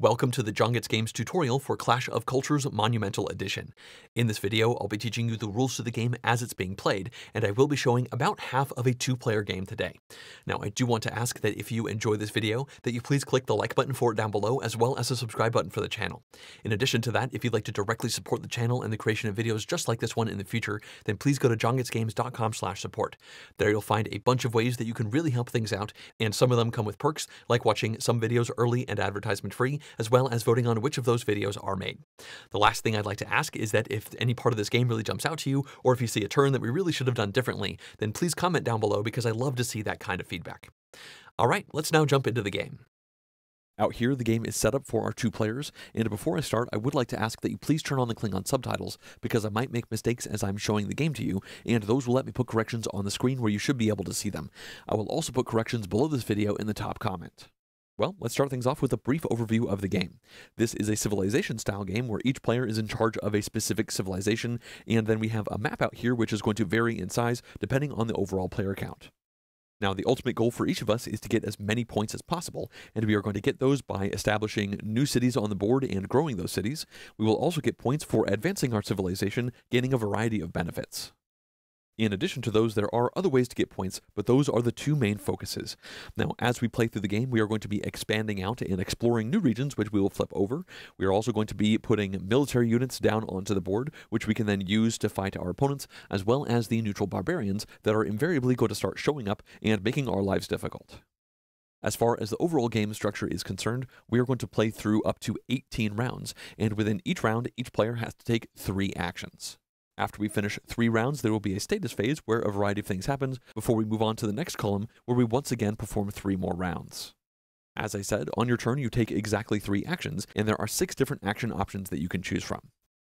Welcome to the Jon Gets Games tutorial for Clash of Cultures Monumental Edition. In this video, I'll be teaching you the rules to the game as it's being played, and I will be showing about half of a two-player game today. Now, I do want to ask that if you enjoy this video, that you please click the like button for it down below, as well as the subscribe button for the channel. In addition to that, if you'd like to directly support the channel and the creation of videos just like this one in the future, then please go to jongetsgames.com slash support. There you'll find a bunch of ways that you can really help things out, and some of them come with perks, like watching some videos early and advertisement-free, as well as voting on which of those videos are made. The last thing I'd like to ask is that if any part of this game really jumps out to you, or if you see a turn that we really should have done differently, then please comment down below because I love to see that kind of feedback. Alright, let's now jump into the game. Out here, the game is set up for our two players, and before I start, I would like to ask that you please turn on the Klingon subtitles, because I might make mistakes as I'm showing the game to you, and those will let me put corrections on the screen where you should be able to see them. I will also put corrections below this video in the top comment. Well, let's start things off with a brief overview of the game. This is a civilization style game where each player is in charge of a specific civilization, and then we have a map out here which is going to vary in size depending on the overall player count. Now, the ultimate goal for each of us is to get as many points as possible, and we are going to get those by establishing new cities on the board and growing those cities. We will also get points for advancing our civilization, gaining a variety of benefits. In addition to those, there are other ways to get points, but those are the two main focuses. Now, as we play through the game, we are going to be expanding out and exploring new regions, which we will flip over. We are also going to be putting military units down onto the board, which we can then use to fight our opponents, as well as the neutral barbarians that are invariably going to start showing up and making our lives difficult. As far as the overall game structure is concerned, we are going to play through up to 18 rounds, and within each round, each player has to take three actions. After we finish three rounds, there will be a status phase where a variety of things happens before we move on to the next column where we once again perform three more rounds. As I said, on your turn you take exactly three actions, and there are six different action options that you can choose from.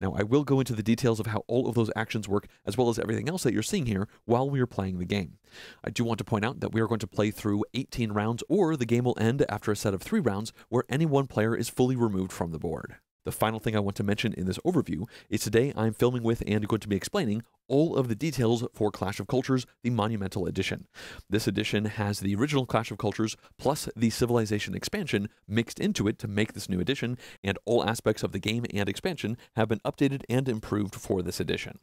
Now, I will go into the details of how all of those actions work, as well as everything else that you're seeing here, while we are playing the game. I do want to point out that we are going to play through 18 rounds, or the game will end after a set of three rounds where any one player is fully removed from the board. The final thing I want to mention in this overview is today I'm filming with and going to be explaining all of the details for Clash of Cultures, the Monumental Edition. This edition has the original Clash of Cultures plus the Civilization expansion mixed into it to make this new edition, and all aspects of the game and expansion have been updated and improved for this edition.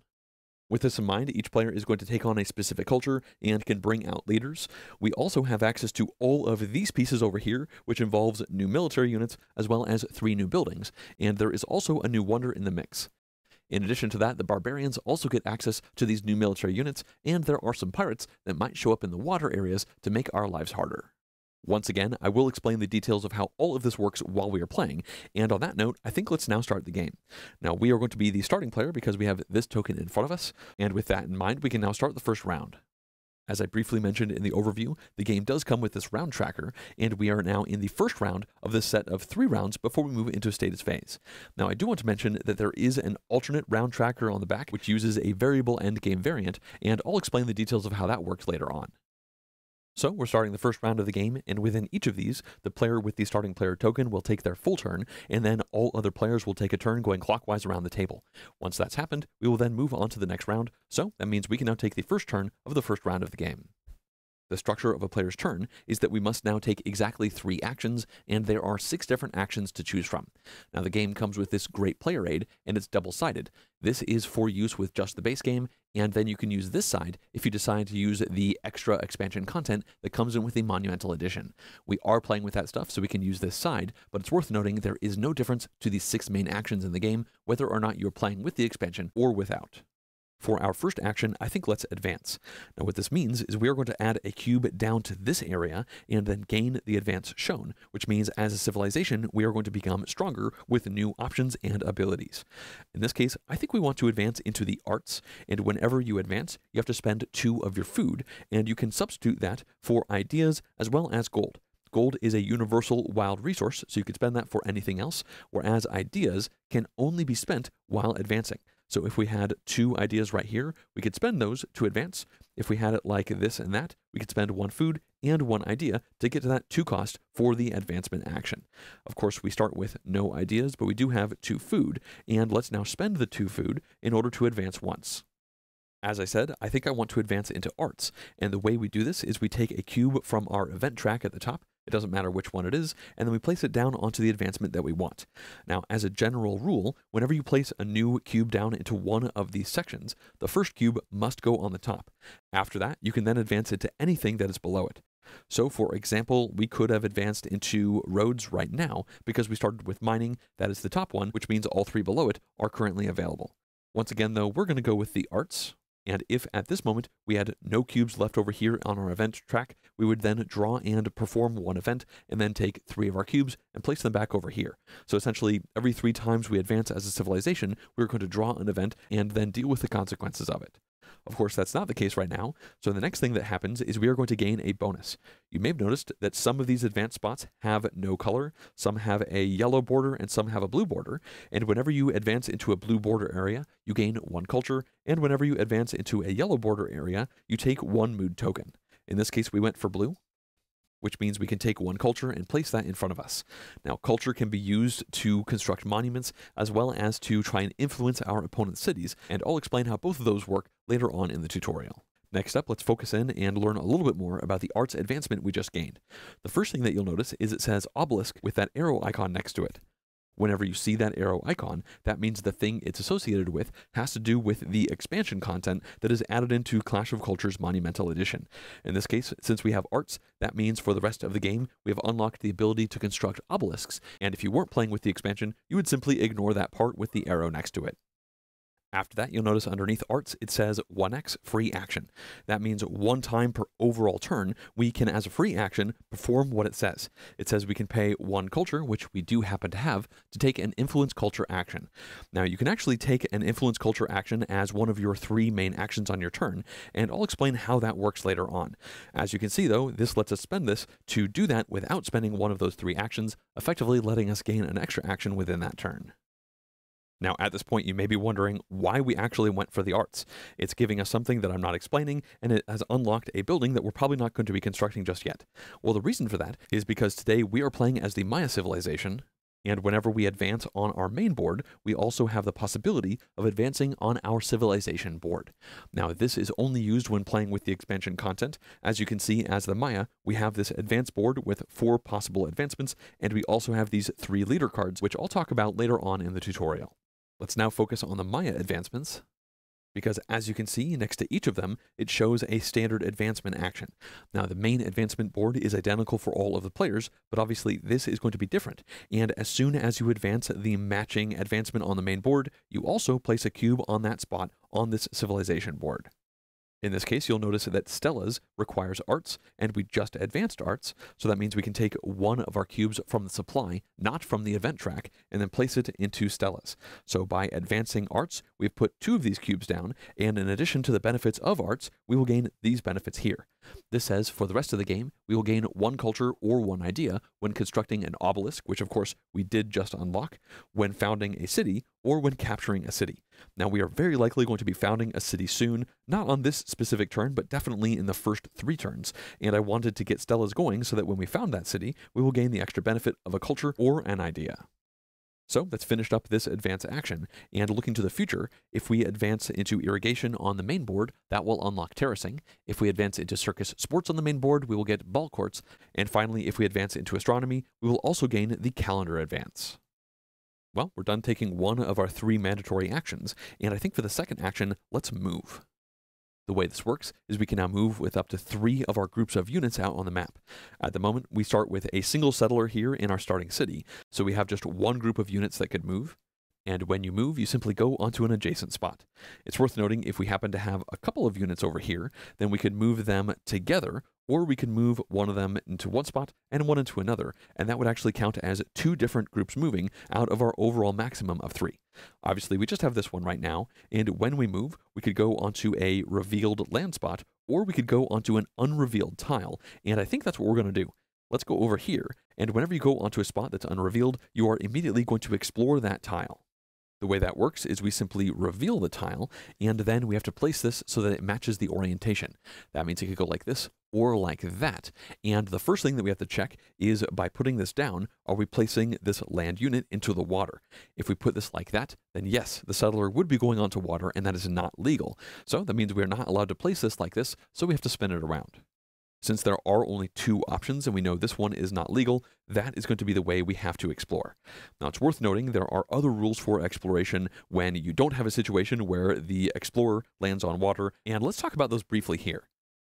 With this in mind, each player is going to take on a specific culture and can bring out leaders. We also have access to all of these pieces over here, which involves new military units as well as three new buildings, and there is also a new wonder in the mix. In addition to that, the barbarians also get access to these new military units, and there are some pirates that might show up in the water areas to make our lives harder. Once again, I will explain the details of how all of this works while we are playing, and on that note, I think let's now start the game. Now, we are going to be the starting player because we have this token in front of us, and with that in mind, we can now start the first round. As I briefly mentioned in the overview, the game does come with this round tracker, and we are now in the first round of this set of three rounds before we move into a status phase. Now, I do want to mention that there is an alternate round tracker on the back, which uses a variable endgame variant, and I'll explain the details of how that works later on. So we're starting the first round of the game, and within each of these, the player with the starting player token will take their full turn, and then all other players will take a turn going clockwise around the table. Once that's happened, we will then move on to the next round, so that means we can now take the first turn of the first round of the game. The structure of a player's turn is that we must now take exactly three actions, and there are six different actions to choose from. Now, the game comes with this great player aid, and it's double sided. This is for use with just the base game, and then you can use this side if you decide to use the extra expansion content that comes in with the Monumental Edition. We are playing with that stuff, so we can use this side, but it's worth noting there is no difference to the six main actions in the game, whether or not you're playing with the expansion or without. For our first action, I think let's advance. Now what this means is we are going to add a cube down to this area and then gain the advance shown, which means as a civilization, we are going to become stronger with new options and abilities. In this case, I think we want to advance into the arts, and whenever you advance, you have to spend two of your food, and you can substitute that for ideas as well as gold. Gold is a universal wild resource, so you can spend that for anything else, whereas ideas can only be spent while advancing. So if we had two ideas right here, we could spend those to advance. If we had it like this and that, we could spend one food and one idea to get to that two cost for the advancement action. Of course, we start with no ideas, but we do have two food, and let's now spend the two food in order to advance once. As I said, I think I want to advance into arts, and the way we do this is we take a cube from our event track at the top, It doesn't matter which one it is, and then we place it down onto the advancement that we want. Now, as a general rule, whenever you place a new cube down into one of these sections, the first cube must go on the top. After that, you can then advance it to anything that is below it. So, for example, we could have advanced into roads right now because we started with mining, that is the top one, which means all three below it are currently available. Once again, though, we're going to go with the arts, and if at this moment we had no cubes left over here on our event track, we would then draw and perform one event and then take three of our cubes and place them back over here. So essentially, every three times we advance as a civilization, we're going to draw an event and then deal with the consequences of it. Of course, that's not the case right now, so the next thing that happens is we are going to gain a bonus. You may have noticed that some of these advanced spots have no color, some have a yellow border, and some have a blue border, and whenever you advance into a blue border area, you gain one culture, and whenever you advance into a yellow border area, you take one mood token. In this case, we went for blue, which means we can take one culture and place that in front of us. Now, culture can be used to construct monuments as well as to try and influence our opponent's cities, and I'll explain how both of those work later on in the tutorial. Next up, let's focus in and learn a little bit more about the arts advancement we just gained. The first thing that you'll notice is it says obelisk with that arrow icon next to it. Whenever you see that arrow icon, that means the thing it's associated with has to do with the expansion content that is added into Clash of Cultures Monumental Edition. In this case, since we have arts, that means for the rest of the game, we have unlocked the ability to construct obelisks, and if you weren't playing with the expansion, you would simply ignore that part with the arrow next to it. After that, you'll notice underneath arts, it says 1x free action. That means one time per overall turn, we can, as a free action, perform what it says. It says we can pay one culture, which we do happen to have, to take an influence culture action. Now, you can actually take an influence culture action as one of your three main actions on your turn, and I'll explain how that works later on. As you can see, though, this lets us spend this to do that without spending one of those three actions, effectively letting us gain an extra action within that turn. Now, at this point, you may be wondering why we actually went for the arts. It's giving us something that I'm not explaining, and it has unlocked a building that we're probably not going to be constructing just yet. Well, the reason for that is because today we are playing as the Maya civilization, and whenever we advance on our main board, we also have the possibility of advancing on our civilization board. Now, this is only used when playing with the expansion content. As you can see, as the Maya, we have this advance board with four possible advancements, and we also have these three leader cards, which I'll talk about later on in the tutorial. Let's now focus on the Maya advancements, because as you can see next to each of them, it shows a standard advancement action. Now the main advancement board is identical for all of the players, but obviously this is going to be different. And as soon as you advance the matching advancement on the main board, you also place a cube on that spot on this civilization board. In this case, you'll notice that Stelas requires arts, and we just advanced arts, so that means we can take one of our cubes from the supply, not from the event track, and then place it into Stelas. So by advancing arts, we've put two of these cubes down, and in addition to the benefits of arts, we will gain these benefits here. This says for the rest of the game, we will gain one culture or one idea when constructing an obelisk, which of course we did just unlock, when founding a city, or when capturing a city. Now, we are very likely going to be founding a city soon, not on this specific turn, but definitely in the first three turns. And I wanted to get Stelas going so that when we found that city, we will gain the extra benefit of a culture or an idea. So that's finished up this advance action. And looking to the future, if we advance into irrigation on the main board, that will unlock terracing. If we advance into circus sports on the main board, we will get ball courts. And finally, if we advance into astronomy, we will also gain the calendar advance. Well, we're done taking one of our three mandatory actions, and I think for the second action, let's move. The way this works is we can now move with up to three of our groups of units out on the map. At the moment, we start with a single settler here in our starting city, so we have just one group of units that could move. And when you move, you simply go onto an adjacent spot. It's worth noting if we happen to have a couple of units over here, then we could move them together or we can move one of them into one spot and one into another, and that would actually count as two different groups moving out of our overall maximum of three. Obviously, we just have this one right now, and when we move, we could go onto a revealed land spot, or we could go onto an unrevealed tile, and I think that's what we're going to do. Let's go over here, and whenever you go onto a spot that's unrevealed, you are immediately going to explore that tile. The way that works is we simply reveal the tile, and then we have to place this so that it matches the orientation. That means it could go like this or like that. And the first thing that we have to check is by putting this down, are we placing this land unit into the water? If we put this like that, then yes, the settler would be going onto water, and that is not legal. So that means we are not allowed to place this like this, so we have to spin it around. Since there are only two options and we know this one is not legal, that is going to be the way we have to explore. Now, it's worth noting there are other rules for exploration when you don't have a situation where the explorer lands on water, and let's talk about those briefly here.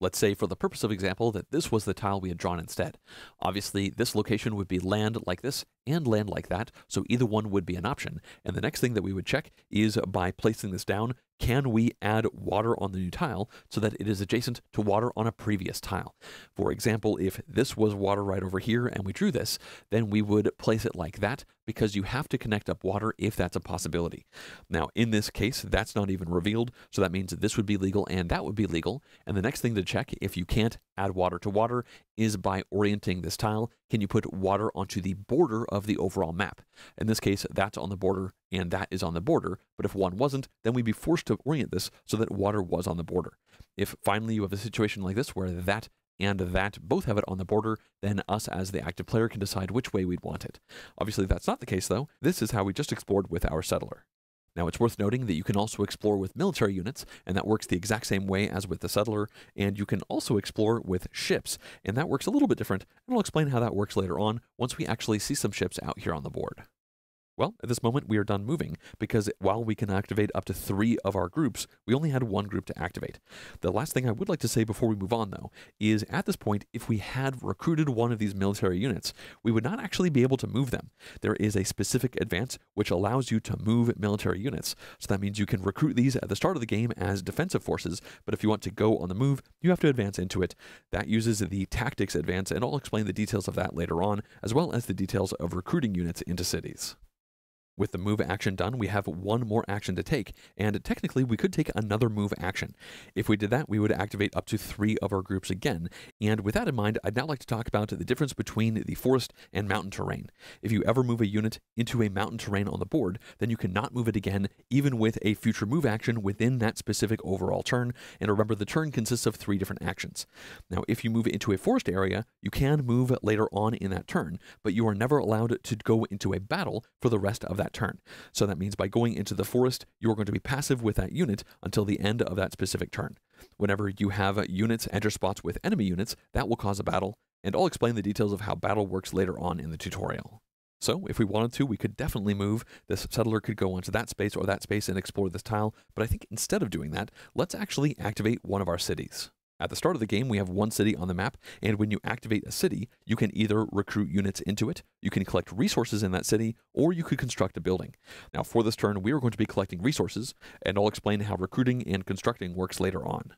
Let's say, for the purpose of example, that this was the tile we had drawn instead. Obviously, this location would be land like this and land like that, so either one would be an option. And the next thing that we would check is by placing this down, can we add water on the new tile so that it is adjacent to water on a previous tile? For example, if this was water right over here and we drew this, then we would place it like that because you have to connect up water if that's a possibility. Now, in this case, that's not even revealed, so that means that this would be legal and that would be legal. And the next thing to check, if you can't add water to water, is by orienting this tile. Can you put water onto the border of the overall map? In this case, that's on the border and that is on the border, but if one wasn't, then we'd be forced to orient this so that water was on the border. If finally you have a situation like this where that and that both have it on the border, then us as the active player can decide which way we'd want it. Obviously, that's not the case though. This is how we just explored with our settler. Now, it's worth noting that you can also explore with military units, and that works the exact same way as with the settler, and you can also explore with ships, and that works a little bit different, and I'll explain how that works later on once we actually see some ships out here on the board. Well, at this moment, we are done moving because while we can activate up to three of our groups, we only had one group to activate. The last thing I would like to say before we move on, though, is at this point, if we had recruited one of these military units, we would not actually be able to move them. There is a specific advance which allows you to move military units. So that means you can recruit these at the start of the game as defensive forces, but if you want to go on the move, you have to advance into it. That uses the tactics advance, and I'll explain the details of that later on, as well as the details of recruiting units into cities. With the move action done, we have one more action to take, and technically we could take another move action. If we did that, we would activate up to three of our groups again, and with that in mind, I'd now like to talk about the difference between the forest and mountain terrain. If you ever move a unit into a mountain terrain on the board, then you cannot move it again, even with a future move action within that specific overall turn, and remember the turn consists of three different actions. Now, if you move into a forest area, you can move later on in that turn, but you are never allowed to go into a battle for the rest of that that turn. So that means by going into the forest, you're going to be passive with that unit until the end of that specific turn. Whenever you have units enter spots with enemy units, that will cause a battle, and I'll explain the details of how battle works later on in the tutorial. So, if we wanted to, we could definitely move. This settler could go onto that space or that space and explore this tile, but I think instead of doing that, let's actually activate one of our cities. At the start of the game, we have one city on the map, and when you activate a city, you can either recruit units into it, you can collect resources in that city, or you could construct a building. Now, for this turn, we are going to be collecting resources, and I'll explain how recruiting and constructing works later on.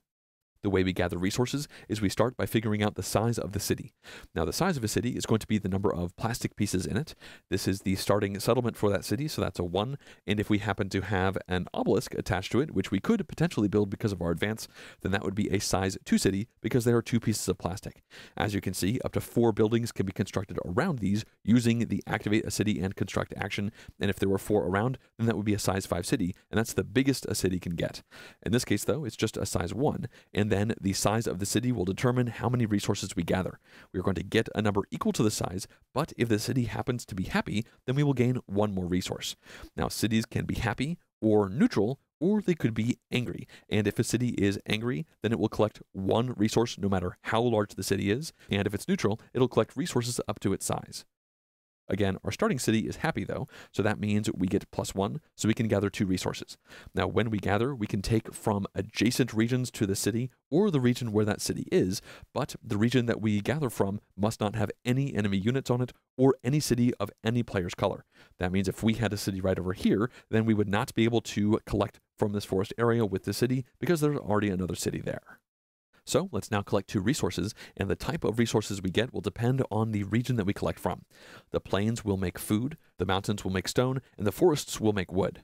The way we gather resources is we start by figuring out the size of the city. Now, the size of a city is going to be the number of plastic pieces in it. This is the starting settlement for that city, so that's a 1. And if we happen to have an obelisk attached to it, which we could potentially build because of our advance, then that would be a size 2 city because there are two pieces of plastic. As you can see, up to four buildings can be constructed around these using the activate a city and construct action. And if there were four around, then that would be a size 5 city, and that's the biggest a city can get. In this case, though, it's just a size 1. And then the size of the city will determine how many resources we gather. We are going to get a number equal to the size, but if the city happens to be happy, then we will gain one more resource. Now, cities can be happy or neutral, or they could be angry. And if a city is angry, then it will collect one resource no matter how large the city is. And if it's neutral, it'll collect resources up to its size. Again, our starting city is happy though, so that means we get plus one, so we can gather two resources. Now, when we gather, we can take from adjacent regions to the city or the region where that city is, but the region that we gather from must not have any enemy units on it or any city of any player's color. That means if we had a city right over here, then we would not be able to collect from this forest area with the city because there's already another city there. So let's now collect two resources, and the type of resources we get will depend on the region that we collect from. The plains will make food, the mountains will make stone, and the forests will make wood.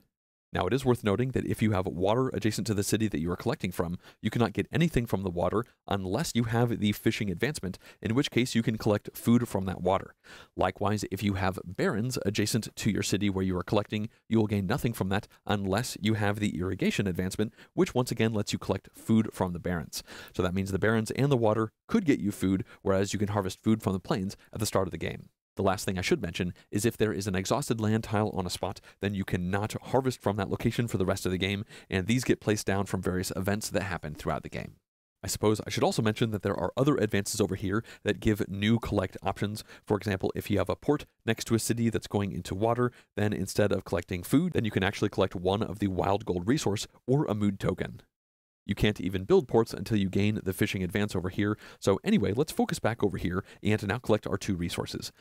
Now, it is worth noting that if you have water adjacent to the city that you are collecting from, you cannot get anything from the water unless you have the fishing advancement, in which case you can collect food from that water. Likewise, if you have barrens adjacent to your city where you are collecting, you will gain nothing from that unless you have the irrigation advancement, which once again lets you collect food from the barrens. So that means the barrens and the water could get you food, whereas you can harvest food from the plains at the start of the game. The last thing I should mention is if there is an exhausted land tile on a spot, then you cannot harvest from that location for the rest of the game, and these get placed down from various events that happen throughout the game. I suppose I should also mention that there are other advances over here that give new collect options. For example, if you have a port next to a city that's going into water, then instead of collecting food, then you can actually collect one of the wild gold resource or a mood token. You can't even build ports until you gain the fishing advance over here. So anyway, let's focus back over here and now collect our two resources.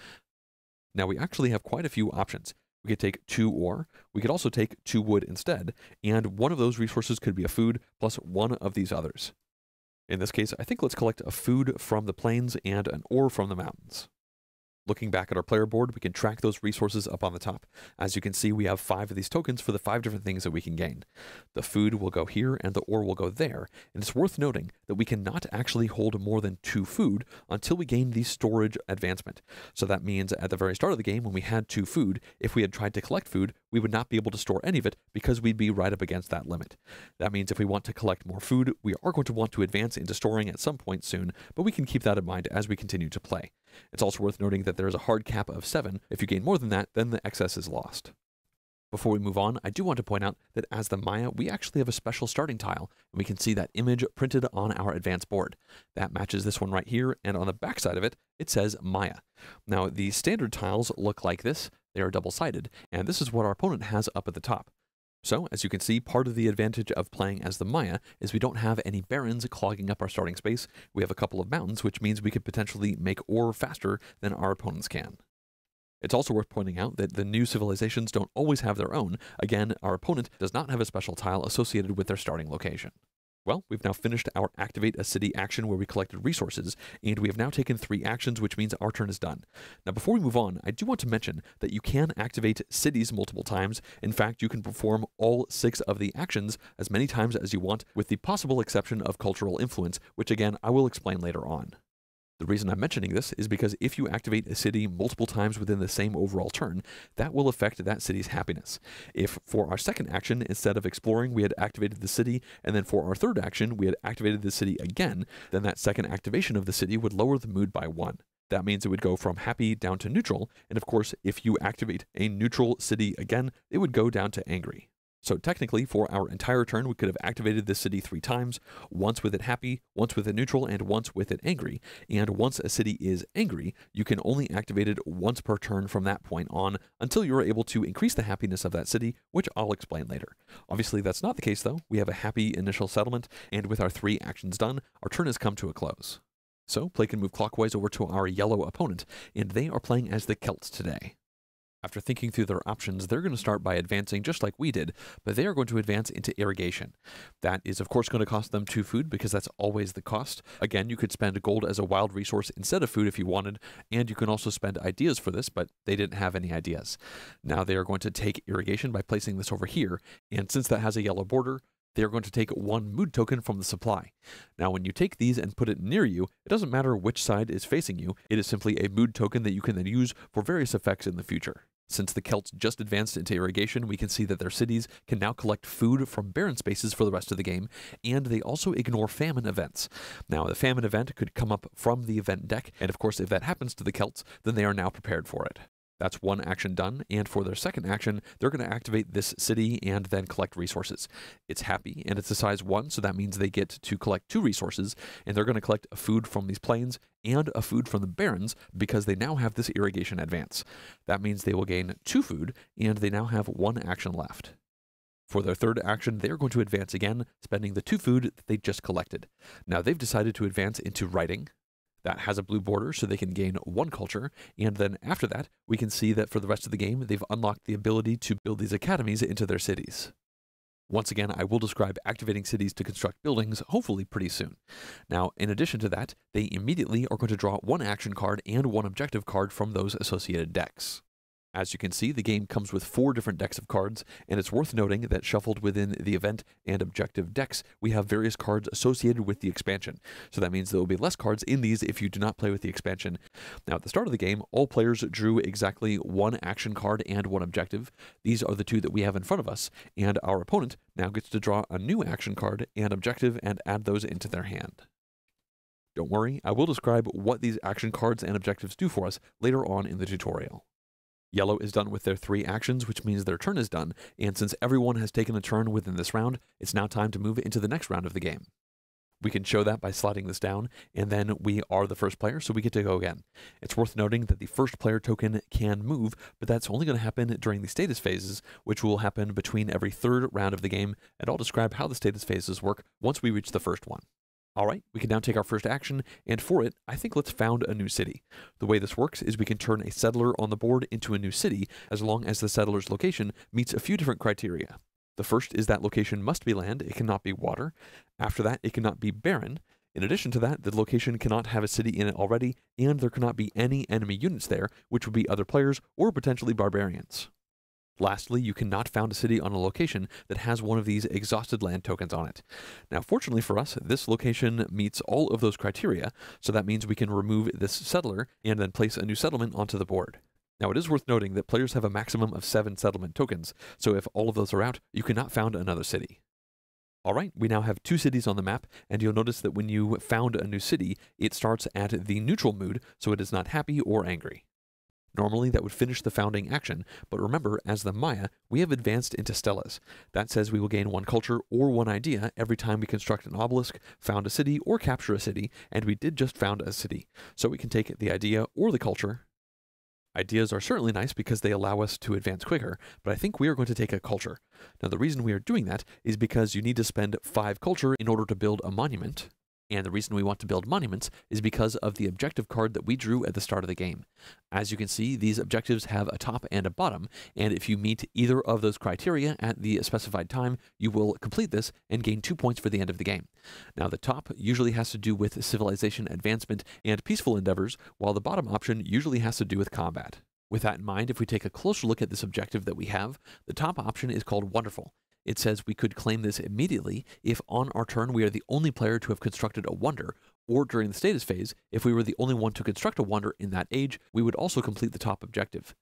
Now we actually have quite a few options. We could take two ore. We could also take two wood instead. And one of those resources could be a food plus one of these others. In this case, I think let's collect a food from the plains and an ore from the mountains. Looking back at our player board, we can track those resources up on the top. As you can see, we have five of these tokens for the five different things that we can gain. The food will go here and the ore will go there, and it's worth noting that we cannot actually hold more than two food until we gain the storage advancement. So that means at the very start of the game, when we had two food, if we had tried to collect food, we would not be able to store any of it because we'd be right up against that limit. That means if we want to collect more food, we are going to want to advance into storing at some point soon, but we can keep that in mind as we continue to play. It's also worth noting that there is a hard cap of 7. If you gain more than that, then the excess is lost. Before we move on, I do want to point out that as the Maya, we actually have a special starting tile, and we can see that image printed on our advanced board. That matches this one right here, and on the back side of it, it says Maya. Now, the standard tiles look like this. They are double-sided, and this is what our opponent has up at the top. So, as you can see, part of the advantage of playing as the Maya is we don't have any barrens clogging up our starting space. We have a couple of mountains, which means we could potentially make ore faster than our opponents can. It's also worth pointing out that the new civilizations don't always have their own. Again, our opponent does not have a special tile associated with their starting location. Well, we've now finished our Activate a City action where we collected resources, and we have now taken three actions, which means our turn is done. Now, before we move on, I do want to mention that you can activate cities multiple times. In fact, you can perform all six of the actions as many times as you want, with the possible exception of cultural influence, which again, I will explain later on. The reason I'm mentioning this is because if you activate a city multiple times within the same overall turn, that will affect that city's happiness. If for our second action, instead of exploring, we had activated the city, and then for our third action, we had activated the city again, then that second activation of the city would lower the mood by one. That means it would go from happy down to neutral, and of course, if you activate a neutral city again, it would go down to angry. So technically, for our entire turn, we could have activated this city three times, once with it happy, once with it neutral, and once with it angry. And once a city is angry, you can only activate it once per turn from that point on until you're able to increase the happiness of that city, which I'll explain later. Obviously, that's not the case though. We have a happy initial settlement, and with our three actions done, our turn has come to a close. So, play can move clockwise over to our yellow opponent, and they are playing as the Celts today. After thinking through their options, they're going to start by advancing just like we did, but they are going to advance into irrigation. That is, of course, going to cost them two food because that's always the cost. Again, you could spend gold as a wild resource instead of food if you wanted, and you can also spend ideas for this, but they didn't have any ideas. Now they are going to take irrigation by placing this over here, and since that has a yellow border, they are going to take one mood token from the supply. Now, when you take these and put it near you, it doesn't matter which side is facing you, it is simply a mood token that you can then use for various effects in the future. Since the Celts just advanced into irrigation, we can see that their cities can now collect food from barren spaces for the rest of the game, and they also ignore famine events. Now, the famine event could come up from the event deck, and of course, if that happens to the Celts, then they are now prepared for it. That's one action done, and for their second action, they're going to activate this city and then collect resources. It's happy, and it's a size 1, so that means they get to collect two resources, and they're going to collect a food from these plains and a food from the barrens because they now have this irrigation advance. That means they will gain two food, and they now have one action left. For their third action, they are going to advance again, spending the two food that they just collected. Now, they've decided to advance into writing, that has a blue border so they can gain one culture. And then after that, we can see that for the rest of the game, they've unlocked the ability to build these academies into their cities. Once again, I will describe activating cities to construct buildings, hopefully pretty soon. Now, in addition to that, they immediately are going to draw one action card and one objective card from those associated decks. As you can see, the game comes with four different decks of cards, and it's worth noting that shuffled within the event and objective decks, we have various cards associated with the expansion. So that means there will be less cards in these if you do not play with the expansion. Now, at the start of the game, all players drew exactly one action card and one objective. These are the two that we have in front of us, and our opponent now gets to draw a new action card and objective and add those into their hand. Don't worry, I will describe what these action cards and objectives do for us later on in the tutorial. Yellow is done with their three actions, which means their turn is done, and since everyone has taken a turn within this round, it's now time to move into the next round of the game. We can show that by sliding this down, and then we are the first player, so we get to go again. It's worth noting that the first player token can move, but that's only going to happen during the status phases, which will happen between every third round of the game, and I'll describe how the status phases work once we reach the first one. All right, we can now take our first action, and for it, I think let's found a new city. The way this works is we can turn a settler on the board into a new city as long as the settler's location meets a few different criteria. The first is that location must be land, it cannot be water. After that, it cannot be barren. In addition to that, the location cannot have a city in it already, and there cannot be any enemy units there, which would be other players or potentially barbarians. Lastly, you cannot found a city on a location that has one of these exhausted land tokens on it. Now, fortunately for us, this location meets all of those criteria, so that means we can remove this settler and then place a new settlement onto the board. Now, it is worth noting that players have a maximum of seven settlement tokens, so if all of those are out, you cannot found another city. All right, we now have two cities on the map, and you'll notice that when you found a new city, it starts at the neutral mood, so it is not happy or angry. Normally, that would finish the founding action, but remember, as the Maya, we have advanced into Stelas. That says we will gain one culture or one idea every time we construct an obelisk, found a city, or capture a city, and we did just found a city. So we can take the idea or the culture Ideas are certainly nice because they allow us to advance quicker, but I think we are going to take a culture. Now, the reason we are doing that is because you need to spend five culture in order to build a monument, and the reason we want to build monuments is because of the objective card that we drew at the start of the game. As you can see, these objectives have a top and a bottom, and if you meet either of those criteria at the specified time, you will complete this and gain two points for the end of the game. Now, the top usually has to do with civilization advancement and peaceful endeavors, while the bottom option usually has to do with combat. With that in mind, if we take a closer look at this objective that we have, the top option is called Wonderful. It says we could claim this immediately if on our turn we are the only player to have constructed a wonder, or during the status phase, if we were the only one to construct a wonder in that age, we would also complete the top objective.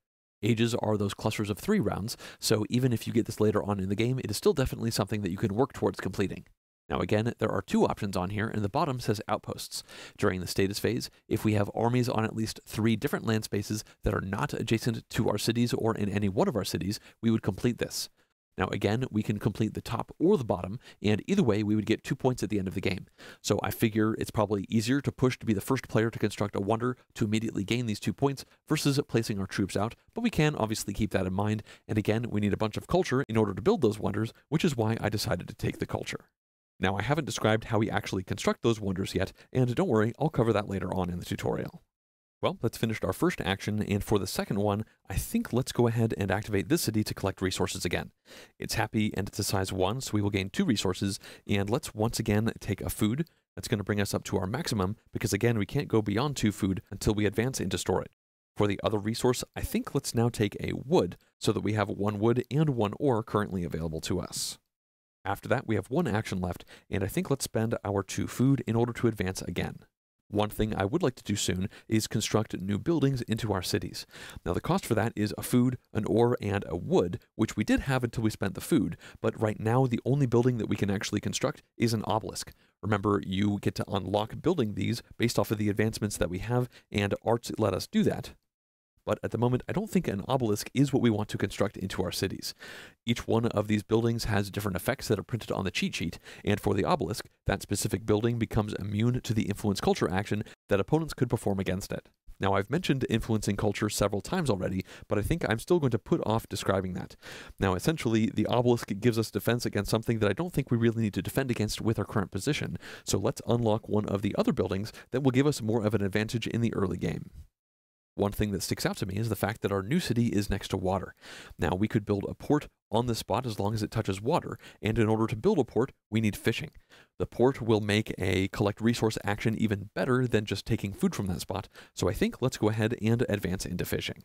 Ages are those clusters of three rounds, so even if you get this later on in the game, it is still definitely something that you can work towards completing. Now again, there are two options on here, and the bottom says outposts. During the status phase, if we have armies on at least three different land spaces that are not adjacent to our cities or in any one of our cities, we would complete this. Now again, we can complete the top or the bottom, and either way, we would get two points at the end of the game. So I figure it's probably easier to push to be the first player to construct a wonder to immediately gain these two points versus placing our troops out, but we can obviously keep that in mind, and again, we need a bunch of culture in order to build those wonders, which is why I decided to take the culture. Now, I haven't described how we actually construct those wonders yet, and don't worry, I'll cover that later on in the tutorial. Well, let's finish our first action, and for the second one, I think let's go ahead and activate this city to collect resources again. It's happy and it's a size 1, so we will gain 2 resources, and let's once again take a food. That's going to bring us up to our maximum, because again, we can't go beyond 2 food until we advance into storage. For the other resource, I think let's now take a wood, so that we have one wood and one ore currently available to us. After that, we have one action left, and I think let's spend our 2 food in order to advance again. One thing I would like to do soon is construct new buildings into our cities. Now, the cost for that is a food, an ore, and a wood, which we did have until we spent the food, but right now the only building that we can actually construct is an obelisk. Remember, you get to unlock building these based off of the advancements that we have, and arts let us do that but at the moment, I don't think an obelisk is what we want to construct into our cities. Each one of these buildings has different effects that are printed on the cheat sheet, and for the obelisk, that specific building becomes immune to the influence culture action that opponents could perform against it. Now, I've mentioned influencing culture several times already, but I think I'm still going to put off describing that. Now, essentially, the obelisk gives us defense against something that I don't think we really need to defend against with our current position, so let's unlock one of the other buildings that will give us more of an advantage in the early game. One thing that sticks out to me is the fact that our new city is next to water. Now, we could build a port on this spot as long as it touches water, and in order to build a port, we need fishing. The port will make a collect resource action even better than just taking food from that spot, so I think let's go ahead and advance into fishing.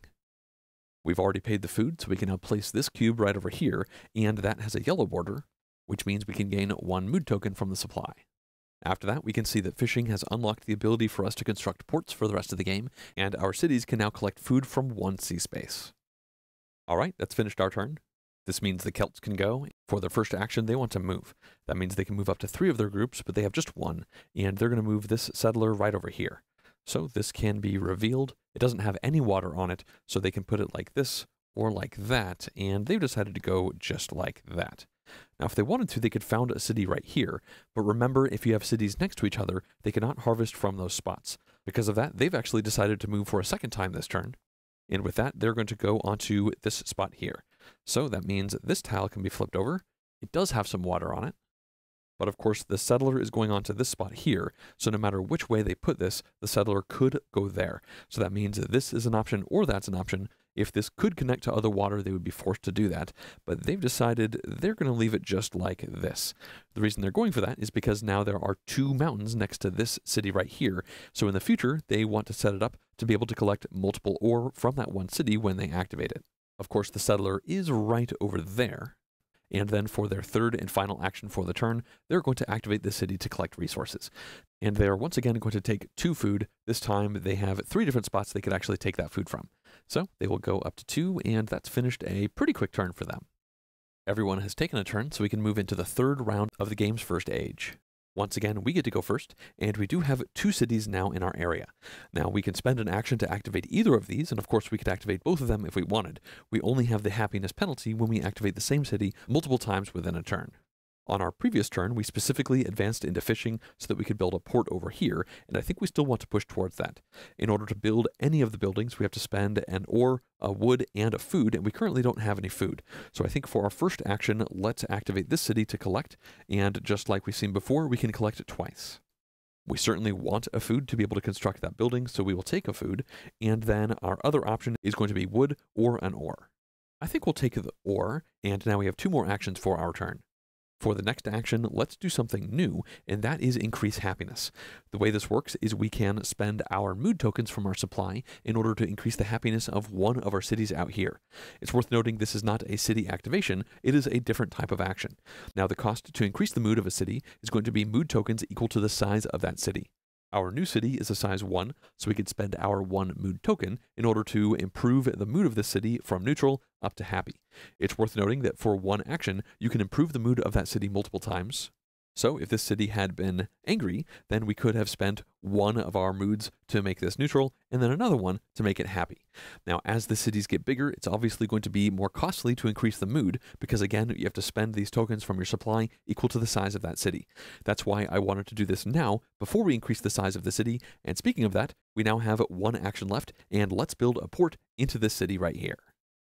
We've already paid the food, so we can now place this cube right over here, and that has a yellow border, which means we can gain one mood token from the supply. After that, we can see that fishing has unlocked the ability for us to construct ports for the rest of the game, and our cities can now collect food from one sea space. Alright, that's finished our turn. This means the Celts can go. For their first action, they want to move. That means they can move up to three of their groups, but they have just one, and they're going to move this settler right over here. So this can be revealed. It doesn't have any water on it, so they can put it like this or like that, and they've decided to go just like that. Now, if they wanted to, they could found a city right here, but remember, if you have cities next to each other, they cannot harvest from those spots. Because of that, they've actually decided to move for a second time this turn, and with that, they're going to go onto this spot here. So that means this tile can be flipped over. It does have some water on it, but of course, the settler is going onto this spot here, so no matter which way they put this, the settler could go there. So that means this is an option or that's an option. If this could connect to other water, they would be forced to do that, but they've decided they're going to leave it just like this. The reason they're going for that is because now there are two mountains next to this city right here, so in the future, they want to set it up to be able to collect multiple ore from that one city when they activate it. Of course, the settler is right over there, and then for their third and final action for the turn, they're going to activate the city to collect resources. And they are once again going to take two food. This time they have three different spots they could actually take that food from. So they will go up to two, and that's finished a pretty quick turn for them. Everyone has taken a turn, so we can move into the third round of the game's first age. Once again, we get to go first, and we do have two cities now in our area. Now, we can spend an action to activate either of these, and of course, we could activate both of them if we wanted. We only have the happiness penalty when we activate the same city multiple times within a turn. On our previous turn, we specifically advanced into fishing so that we could build a port over here, and I think we still want to push towards that. In order to build any of the buildings, we have to spend an ore, a wood, and a food, and we currently don't have any food. So I think for our first action, let's activate this city to collect, and just like we've seen before, we can collect it twice. We certainly want a food to be able to construct that building, so we will take a food, and then our other option is going to be wood or an ore. I think we'll take the ore, and now we have two more actions for our turn. For the next action, let's do something new, and that is increase happiness. The way this works is we can spend our mood tokens from our supply in order to increase the happiness of one of our cities out here. It's worth noting this is not a city activation, it is a different type of action. Now, the cost to increase the mood of a city is going to be mood tokens equal to the size of that city. Our new city is a size 1, so we could spend our 1 mood token in order to improve the mood of this city from neutral up to happy. It's worth noting that for one action, you can improve the mood of that city multiple times, so if this city had been angry, then we could have spent one of our moods to make this neutral and then another one to make it happy. Now, as the cities get bigger, it's obviously going to be more costly to increase the mood because again, you have to spend these tokens from your supply equal to the size of that city. That's why I wanted to do this now before we increase the size of the city. And speaking of that, we now have one action left and let's build a port into this city right here.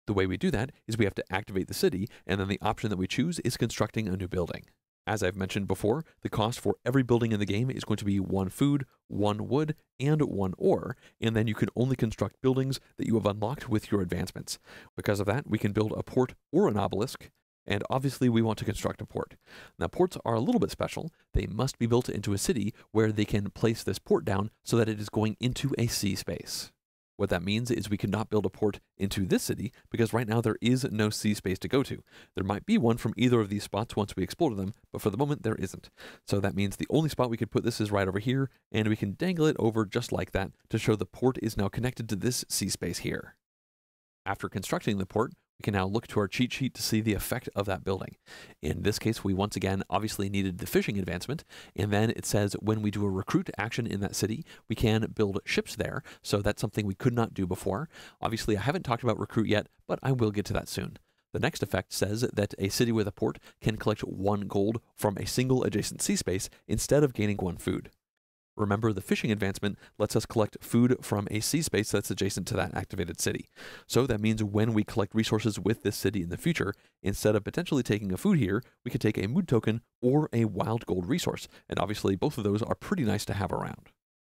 The way we do that is we have to activate the city, and then the option that we choose is constructing a new building. As I've mentioned before, the cost for every building in the game is going to be one food, one wood, and one ore, and then you can only construct buildings that you have unlocked with your advancements. Because of that, we can build a port or an obelisk, and obviously we want to construct a port. Now ports are a little bit special. They must be built into a city where they can place this port down so that it is going into a sea space. What that means is we cannot build a port into this city because right now there is no sea space to go to. There might be one from either of these spots once we explore them, but for the moment there isn't. So that means the only spot we could put this is right over here, and we can dangle it over just like that to show the port is now connected to this sea space here. After constructing the port, we can now look to our cheat sheet to see the effect of that building. In this case, we once again obviously needed the fishing advancement, and then it says when we do a recruit action in that city, we can build ships there, so that's something we could not do before. Obviously, I haven't talked about recruit yet, but I will get to that soon. The next effect says that a city with a port can collect one gold from a single adjacent sea space instead of gaining one food. Remember, the fishing advancement lets us collect food from a sea space that's adjacent to that activated city. So that means when we collect resources with this city in the future, instead of potentially taking a food here, we could take a mood token or a wild gold resource. And obviously, both of those are pretty nice to have around.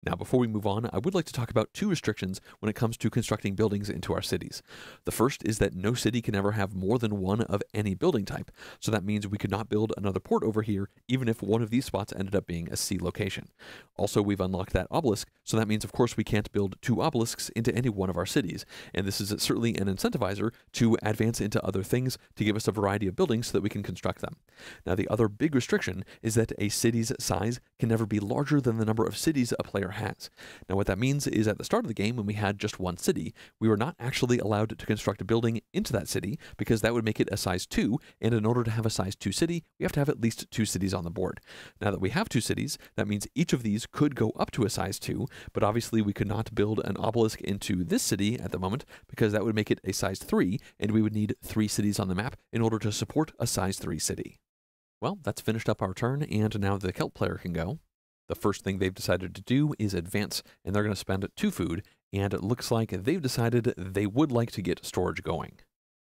Now, before we move on, I would like to talk about two restrictions when it comes to constructing buildings into our cities. The first is that no city can ever have more than one of any building type, so that means we could not build another port over here, even if one of these spots ended up being a sea location. Also, we've unlocked that obelisk, so that means, of course, we can't build two obelisks into any one of our cities, and this is certainly an incentivizer to advance into other things to give us a variety of buildings so that we can construct them. Now, the other big restriction is that a city's size can never be larger than the number of cities a player player has. Now, what that means is at the start of the game, when we had just one city, we were not actually allowed to construct a building into that city because that would make it a size 2, and in order to have a size 2 city, we have to have at least two cities on the board. Now that we have two cities, that means each of these could go up to a size 2, but obviously we could not build an obelisk into this city at the moment because that would make it a size 3, and we would need three cities on the map in order to support a size 3 city. Well, that's finished up our turn, and now the Celt player can go. The first thing they've decided to do is advance, and they're going to spend two food, and it looks like they've decided they would like to get storage going.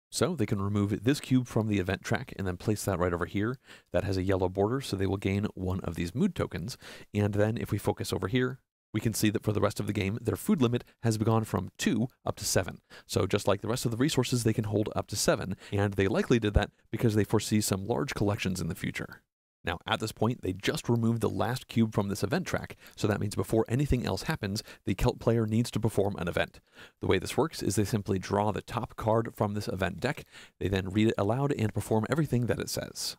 So they can remove this cube from the event track and then place that right over here. That has a yellow border, so they will gain one of these mood tokens. And then if we focus over here, we can see that for the rest of the game, their food limit has gone from 2 up to 7. So just like the rest of the resources, they can hold up to 7, and they likely did that because they foresee some large collections in the future. Now, at this point, they just removed the last cube from this event track, so that means before anything else happens, the Celt player needs to perform an event. The way this works is they simply draw the top card from this event deck, they then read it aloud and perform everything that it says.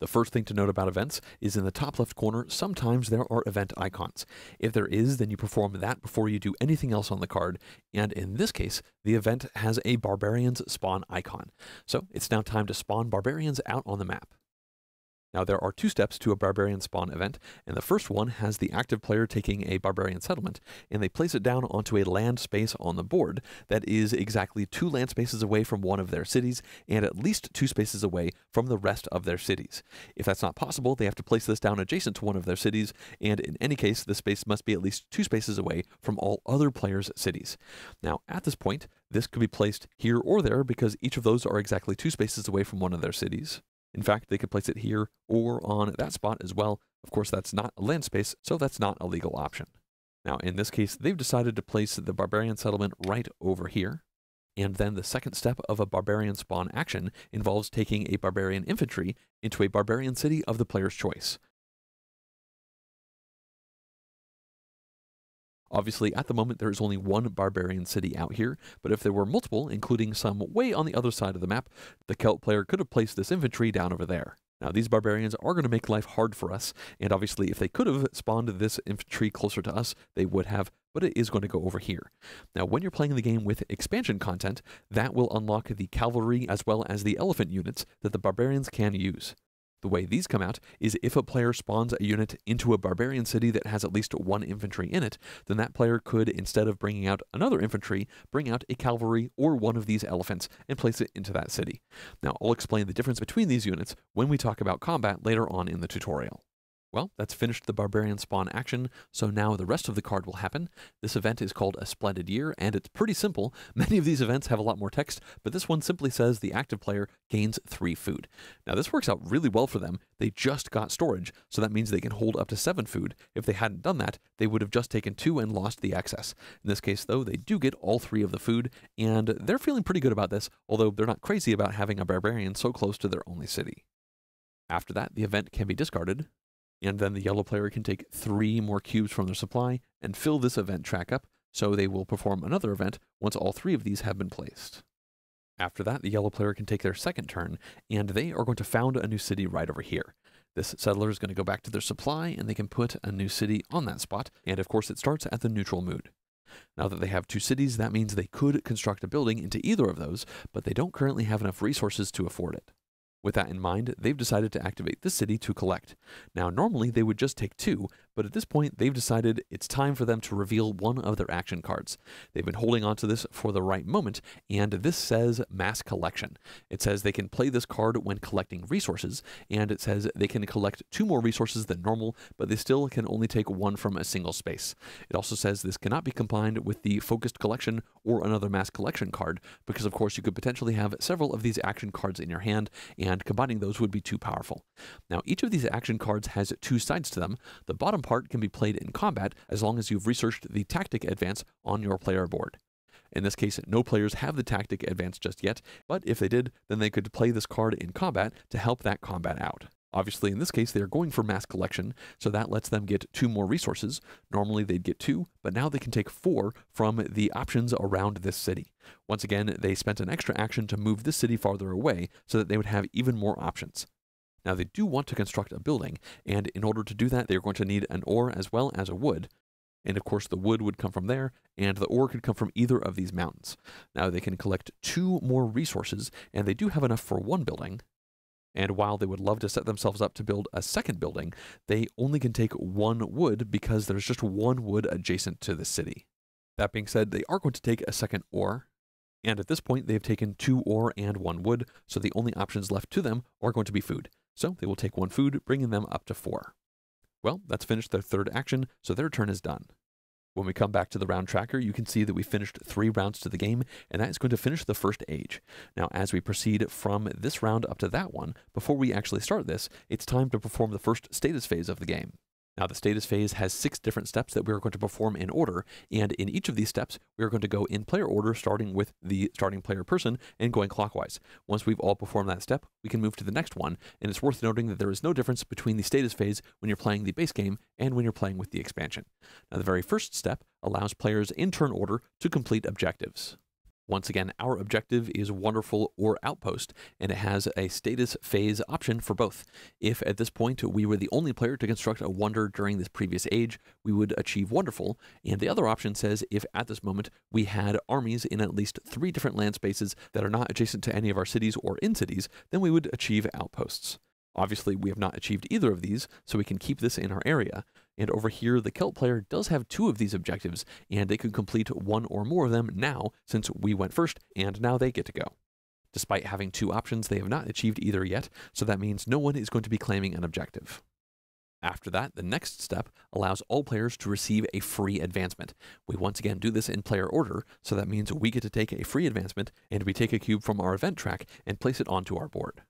The first thing to note about events is in the top left corner, sometimes there are event icons. If there is, then you perform that before you do anything else on the card, and in this case, the event has a Barbarians spawn icon. So it's now time to spawn Barbarians out on the map. Now, there are two steps to a barbarian spawn event, and the first one has the active player taking a barbarian settlement, and they place it down onto a land space on the board that is exactly two land spaces away from one of their cities, and at least two spaces away from the rest of their cities. If that's not possible, they have to place this down adjacent to one of their cities, and in any case, the space must be at least two spaces away from all other players' cities. Now, at this point, this could be placed here or there because each of those are exactly two spaces away from one of their cities. In fact, they could place it here or on that spot as well. Of course, that's not a land space, so that's not a legal option. Now, in this case, they've decided to place the barbarian settlement right over here. And then the second step of a barbarian spawn action involves taking a barbarian infantry into a barbarian city of the player's choice. Obviously, at the moment, there is only one barbarian city out here, but if there were multiple, including some way on the other side of the map, the Celt player could have placed this infantry down over there. Now, these barbarians are going to make life hard for us, and obviously, if they could have spawned this infantry closer to us, they would have, but it is going to go over here. Now, when you're playing the game with expansion content, that will unlock the cavalry as well as the elephant units that the barbarians can use. The way these come out is if a player spawns a unit into a barbarian city that has at least one infantry in it, then that player could, instead of bringing out another infantry, bring out a cavalry or one of these elephants and place it into that city. Now, I'll explain the difference between these units when we talk about combat later on in the tutorial. Well, that's finished the Barbarian Spawn action, so now the rest of the card will happen. This event is called A Splendid Year, and it's pretty simple. Many of these events have a lot more text, but this one simply says the active player gains 3 food. Now this works out really well for them. They just got storage, so that means they can hold up to 7 food. If they hadn't done that, they would have just taken 2 and lost the excess. In this case, though, they do get all 3 of the food, and they're feeling pretty good about this, although they're not crazy about having a barbarian so close to their only city. After that, the event can be discarded, and then the yellow player can take three more cubes from their supply and fill this event track up, so they will perform another event once all three of these have been placed. After that, the yellow player can take their second turn, and they are going to found a new city right over here. This settler is going to go back to their supply, and they can put a new city on that spot, and of course it starts at the neutral mood. Now that they have two cities, that means they could construct a building into either of those, but they don't currently have enough resources to afford it. With that in mind, they've decided to activate this city to collect. Now, normally they would just take two, but at this point, they've decided it's time for them to reveal one of their action cards. They've been holding on to this for the right moment, and this says Mass Collection. It says they can play this card when collecting resources, and it says they can collect two more resources than normal, but they still can only take one from a single space. It also says this cannot be combined with the Focused Collection or another Mass Collection card, because of course you could potentially have several of these action cards in your hand, and combining those would be too powerful. Now, each of these action cards has two sides to them. The bottom part can be played in combat as long as you've researched the tactic advance on your player board. In this case, no players have the tactic advance just yet, but if they did, then they could play this card in combat to help that combat out. Obviously, in this case, they are going for mass collection, so that lets them get two more resources. Normally, they'd get two, but now they can take four from the options around this city. Once again, they spent an extra action to move this city farther away so that they would have even more options. Now, they do want to construct a building, and in order to do that, they're going to need an ore as well as a wood. and of course the wood would come from there, and the ore could come from either of these mountains. Now they can collect two more resources, and they do have enough for one building. And while they would love to set themselves up to build a second building, they only can take one wood because there's just one wood adjacent to the city. That being said, they are going to take a second ore, and at this point they've taken two ore and one wood, so the only options left to them are going to be food. So they will take one food, bringing them up to four. Well, that's finished their third action, so their turn is done. When we come back to the round tracker, you can see that we finished three rounds to the game, and that is going to finish the first age. Now, as we proceed from this round up to that one, before we actually start this, it's time to perform the first status phase of the game. Now, the status phase has six different steps that we are going to perform in order, and in each of these steps, we are going to go in player order, starting with the starting player person and going clockwise. Once we've all performed that step, we can move to the next one, and it's worth noting that there is no difference between the status phase when you're playing the base game and when you're playing with the expansion. Now, the very first step allows players in turn order to complete objectives. Once again, our objective is Wonderful or Outpost, and it has a status phase option for both. If at this point we were the only player to construct a wonder during this previous age, we would achieve Wonderful, and the other option says if at this moment we had armies in at least three different land spaces that are not adjacent to any of our cities or in cities, then we would achieve Outposts. Obviously, we have not achieved either of these, so we can keep this in our area. And over here, the Celt player does have two of these objectives, and they could complete one or more of them now, since we went first, and now they get to go. Despite having two options, they have not achieved either yet, so that means no one is going to be claiming an objective. After that, the next step allows all players to receive a free advancement. We once again do this in player order, so that means we get to take a free advancement, and we take a cube from our event track and place it onto our board.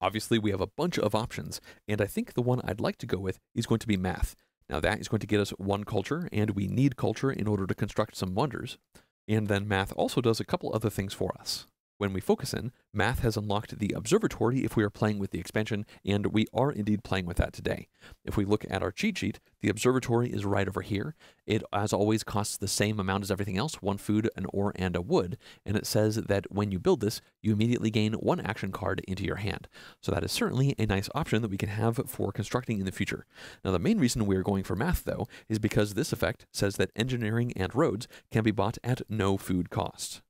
Obviously, we have a bunch of options, and I think the one I'd like to go with is going to be math. Now that is going to get us one culture, and we need culture in order to construct some wonders. And then math also does a couple other things for us. When we focus in, math has unlocked the observatory if we are playing with the expansion, and we are indeed playing with that today. If we look at our cheat sheet, the observatory is right over here. It, as always, costs the same amount as everything else, one food, an ore, and a wood, and it says that when you build this, you immediately gain one action card into your hand. So that is certainly a nice option that we can have for constructing in the future. Now, the main reason we are going for math, though, is because this effect says that engineering and roads can be bought at no food cost.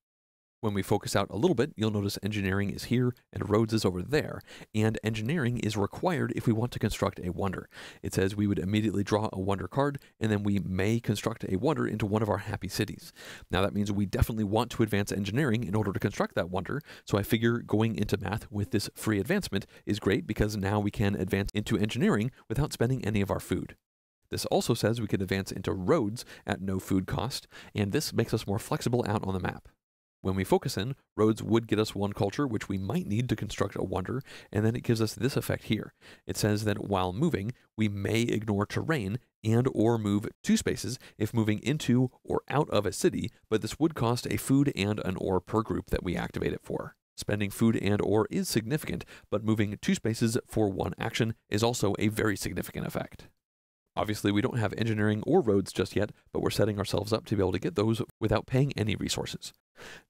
When we focus out a little bit, you'll notice engineering is here and roads is over there, and engineering is required if we want to construct a wonder. It says we would immediately draw a wonder card, and then we may construct a wonder into one of our happy cities. Now that means we definitely want to advance engineering in order to construct that wonder, so I figure going into math with this free advancement is great because now we can advance into engineering without spending any of our food. This also says we can advance into roads at no food cost, and this makes us more flexible out on the map. When we focus in, roads would get us one culture, which we might need to construct a wonder, and then it gives us this effect here. It says that while moving, we may ignore terrain and or move two spaces if moving into or out of a city, but this would cost a food and an ore per group that we activate it for. Spending food and ore is significant, but moving two spaces for one action is also a very significant effect. Obviously, we don't have engineering or roads just yet, but we're setting ourselves up to be able to get those without paying any resources.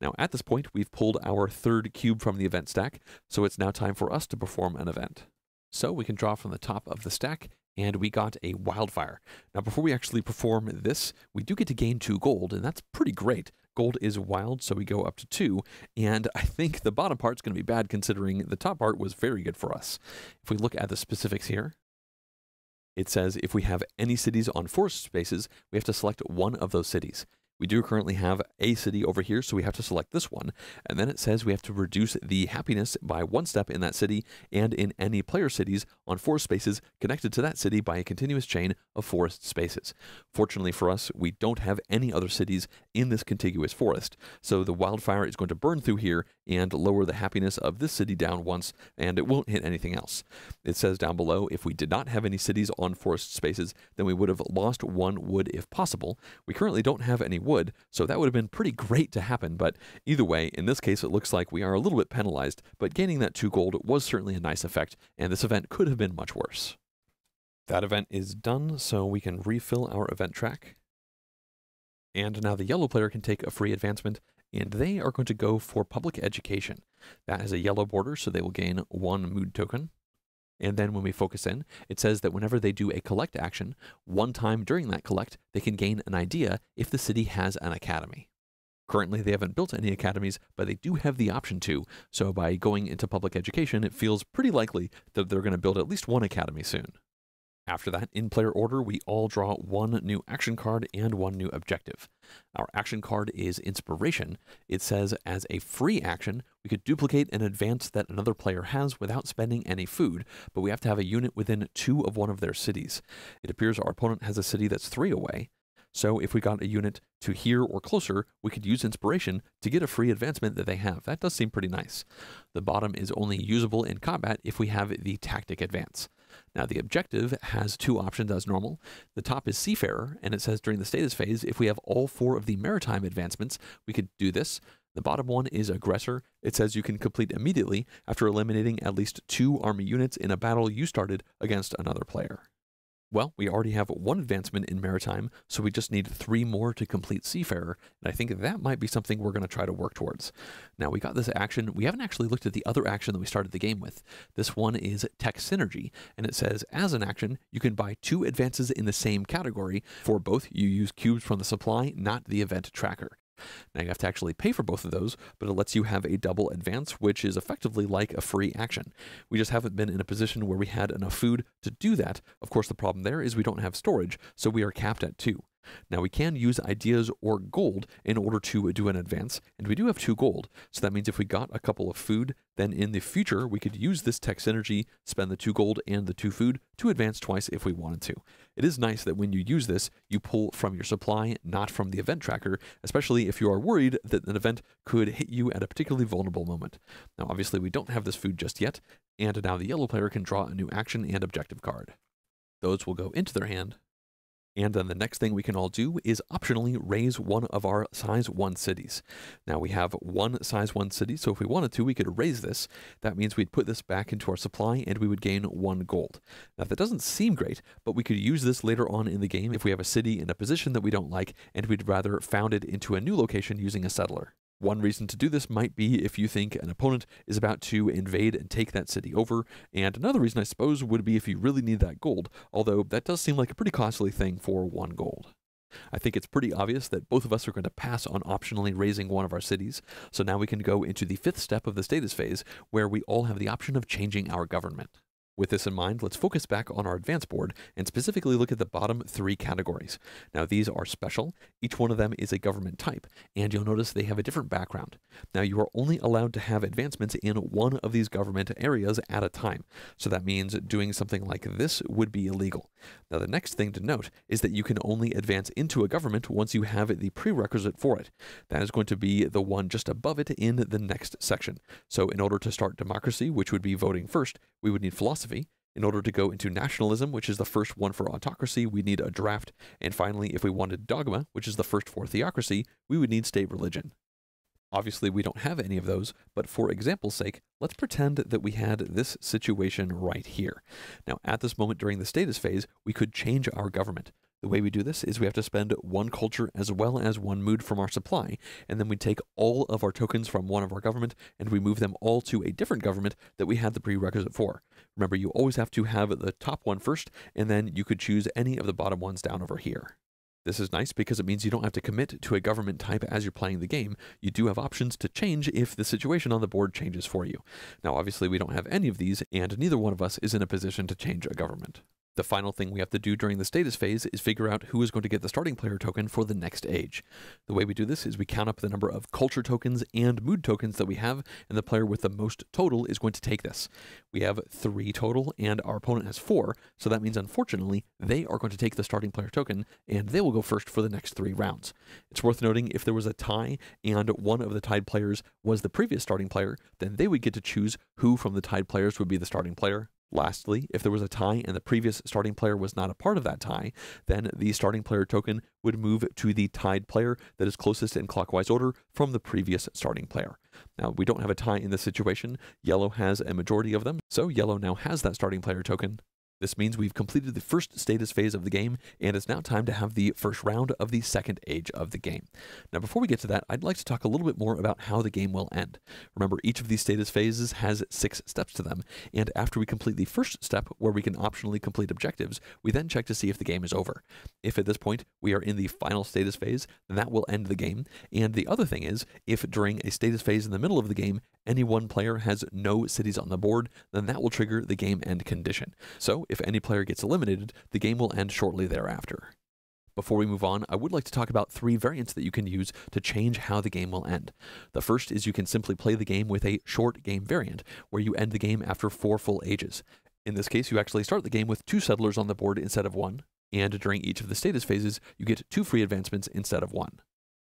Now, at this point, we've pulled our third cube from the event stack, so it's now time for us to perform an event. So we can draw from the top of the stack, and we got a wildfire. Now, before we actually perform this, we do get to gain two gold, and that's pretty great. Gold is wild, so we go up to two, and I think the bottom part's going to be bad considering the top part was very good for us. If we look at the specifics here, it says if we have any cities on forest spaces, we have to select one of those cities. We do currently have a city over here, so we have to select this one. And then it says we have to reduce the happiness by one step in that city and in any player cities on forest spaces connected to that city by a continuous chain of forest spaces. Fortunately for us, we don't have any other cities in this contiguous forest, so the wildfire is going to burn through here and lower the happiness of this city down once, and it won't hit anything else. It says down below if we did not have any cities on forest spaces, then we would have lost one wood if possible. We currently don't have any wood, so that would have been pretty great to happen. But either way, in this case, it looks like we are a little bit penalized, but gaining that 2 gold was certainly a nice effect, and this event could have been much worse. That event is done, so we can refill our event track. And now the yellow player can take a free advancement, and they are going to go for public education. That has a yellow border, so they will gain one mood token. And then when we focus in, it says that whenever they do a collect action, one time during that collect, they can gain an idea if the city has an academy. Currently, they haven't built any academies, but they do have the option to. So by going into public education, it feels pretty likely that they're going to build at least one academy soon. After that, in player order, we all draw one new action card and one new objective. Our action card is Inspiration. It says, as a free action, we could duplicate an advance that another player has without spending any food, but we have to have a unit within two of one of their cities. It appears our opponent has a city that's three away. So if we got a unit to here or closer, we could use inspiration to get a free advancement that they have. That does seem pretty nice. The bottom is only usable in combat if we have the tactic advance. Now, the objective has two options as normal. The top is Seafarer, and it says during the status phase, if we have all four of the maritime advancements, we could do this. The bottom one is Aggressor. It says you can complete immediately after eliminating at least two army units in a battle you started against another player. Well, we already have one advancement in Maritime, so we just need three more to complete Seafarer, and I think that might be something we're going to try to work towards. Now, we got this action. We haven't actually looked at the other action that we started the game with. This one is Tech Synergy, and it says, as an action, you can buy two advances in the same category. For both, you use cubes from the supply, not the event tracker. Now you have to actually pay for both of those, but it lets you have a double advance, which is effectively like a free action. We just haven't been in a position where we had enough food to do that. Of course, the problem there is we don't have storage, so we are capped at two. Now we can use ideas or gold in order to do an advance, and we do have two gold. So that means if we got a couple of food, then in the future we could use this tech synergy, spend the two gold and the two food to advance twice if we wanted to. It is nice that when you use this, you pull from your supply, not from the event tracker, especially if you are worried that an event could hit you at a particularly vulnerable moment. Now obviously we don't have this food just yet, and now the yellow player can draw a new action and objective card. Those will go into their hand and then the next thing we can all do is optionally raise one of our size 1 cities. Now we have one size 1 city, so if we wanted to, we could raise this. That means we'd put this back into our supply and we would gain 1 gold. Now that doesn't seem great, but we could use this later on in the game if we have a city in a position that we don't like and we'd rather found it into a new location using a settler. One reason to do this might be if you think an opponent is about to invade and take that city over, and another reason I suppose would be if you really need that gold, although that does seem like a pretty costly thing for one gold. I think it's pretty obvious that both of us are going to pass on optionally raising one of our cities, so now we can go into the fifth step of the status phase, where we all have the option of changing our government. With this in mind, let's focus back on our advance board and specifically look at the bottom three categories. Now, these are special. Each one of them is a government type, and you'll notice they have a different background. Now, you are only allowed to have advancements in one of these government areas at a time. So that means doing something like this would be illegal. Now, the next thing to note is that you can only advance into a government once you have the prerequisite for it. That is going to be the one just above it in the next section. So in order to start democracy, which would be voting first, we would need philosophy. In order to go into nationalism, which is the first one for autocracy, we need a draft. And finally, if we wanted dogma, which is the first for theocracy, we would need state religion. Obviously, we don't have any of those, but for example's sake, let's pretend that we had this situation right here. Now, at this moment during the status phase, we could change our government. The way we do this is we have to spend one culture as well as one mood from our supply, and then we take all of our tokens from one of our government and we move them all to a different government that we had the prerequisite for. Remember, you always have to have the top one first, and then you could choose any of the bottom ones down over here. This is nice because it means you don't have to commit to a government type as you're playing the game. You do have options to change if the situation on the board changes for you. Now, obviously, we don't have any of these, and neither one of us is in a position to change a government. The final thing we have to do during the status phase is figure out who is going to get the starting player token for the next age. The way we do this is we count up the number of culture tokens and mood tokens that we have, and the player with the most total is going to take this. We have three total, and our opponent has four, so that means unfortunately they are going to take the starting player token, and they will go first for the next three rounds. It's worth noting if there was a tie and one of the tied players was the previous starting player, then they would get to choose who from the tied players would be the starting player. Lastly, if there was a tie and the previous starting player was not a part of that tie, then the starting player token would move to the tied player that is closest in clockwise order from the previous starting player. Now, we don't have a tie in this situation. Yellow has a majority of them, so yellow now has that starting player token. This means we've completed the first status phase of the game, and it's now time to have the first round of the second age of the game. Now, before we get to that, I'd like to talk a little bit more about how the game will end. Remember, each of these status phases has six steps to them, and after we complete the first step, where we can optionally complete objectives, we then check to see if the game is over. If at this point we are in the final status phase, then that will end the game. And the other thing is, if during a status phase in the middle of the game, any one player has no cities on the board, then that will trigger the game end condition. So if any player gets eliminated, the game will end shortly thereafter. Before we move on, I would like to talk about three variants that you can use to change how the game will end. The first is you can simply play the game with a short game variant, where you end the game after four full ages. In this case, you actually start the game with two settlers on the board instead of one, and during each of the status phases, you get two free advancements instead of one.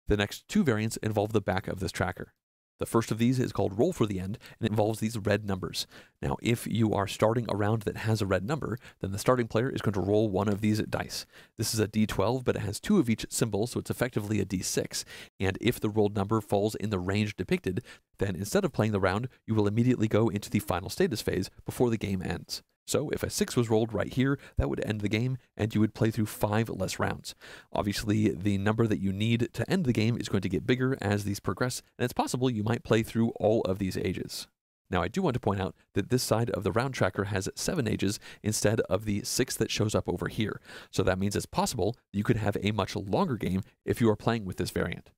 The next two variants involve the back of this tracker. The first of these is called Roll for the End and involves these red numbers. Now, if you are starting a round that has a red number, then the starting player is going to roll one of these dice. This is a d12, but it has two of each symbol, so it's effectively a d6. And if the rolled number falls in the range depicted, then instead of playing the round, you will immediately go into the final status phase before the game ends. So if a 6 was rolled right here, that would end the game, and you would play through 5 less rounds. Obviously, the number that you need to end the game is going to get bigger as these progress, and it's possible you might play through all of these ages. Now, I do want to point out that this side of the round tracker has seven ages instead of the six that shows up over here. So that means it's possible you could have a much longer game if you are playing with this variant.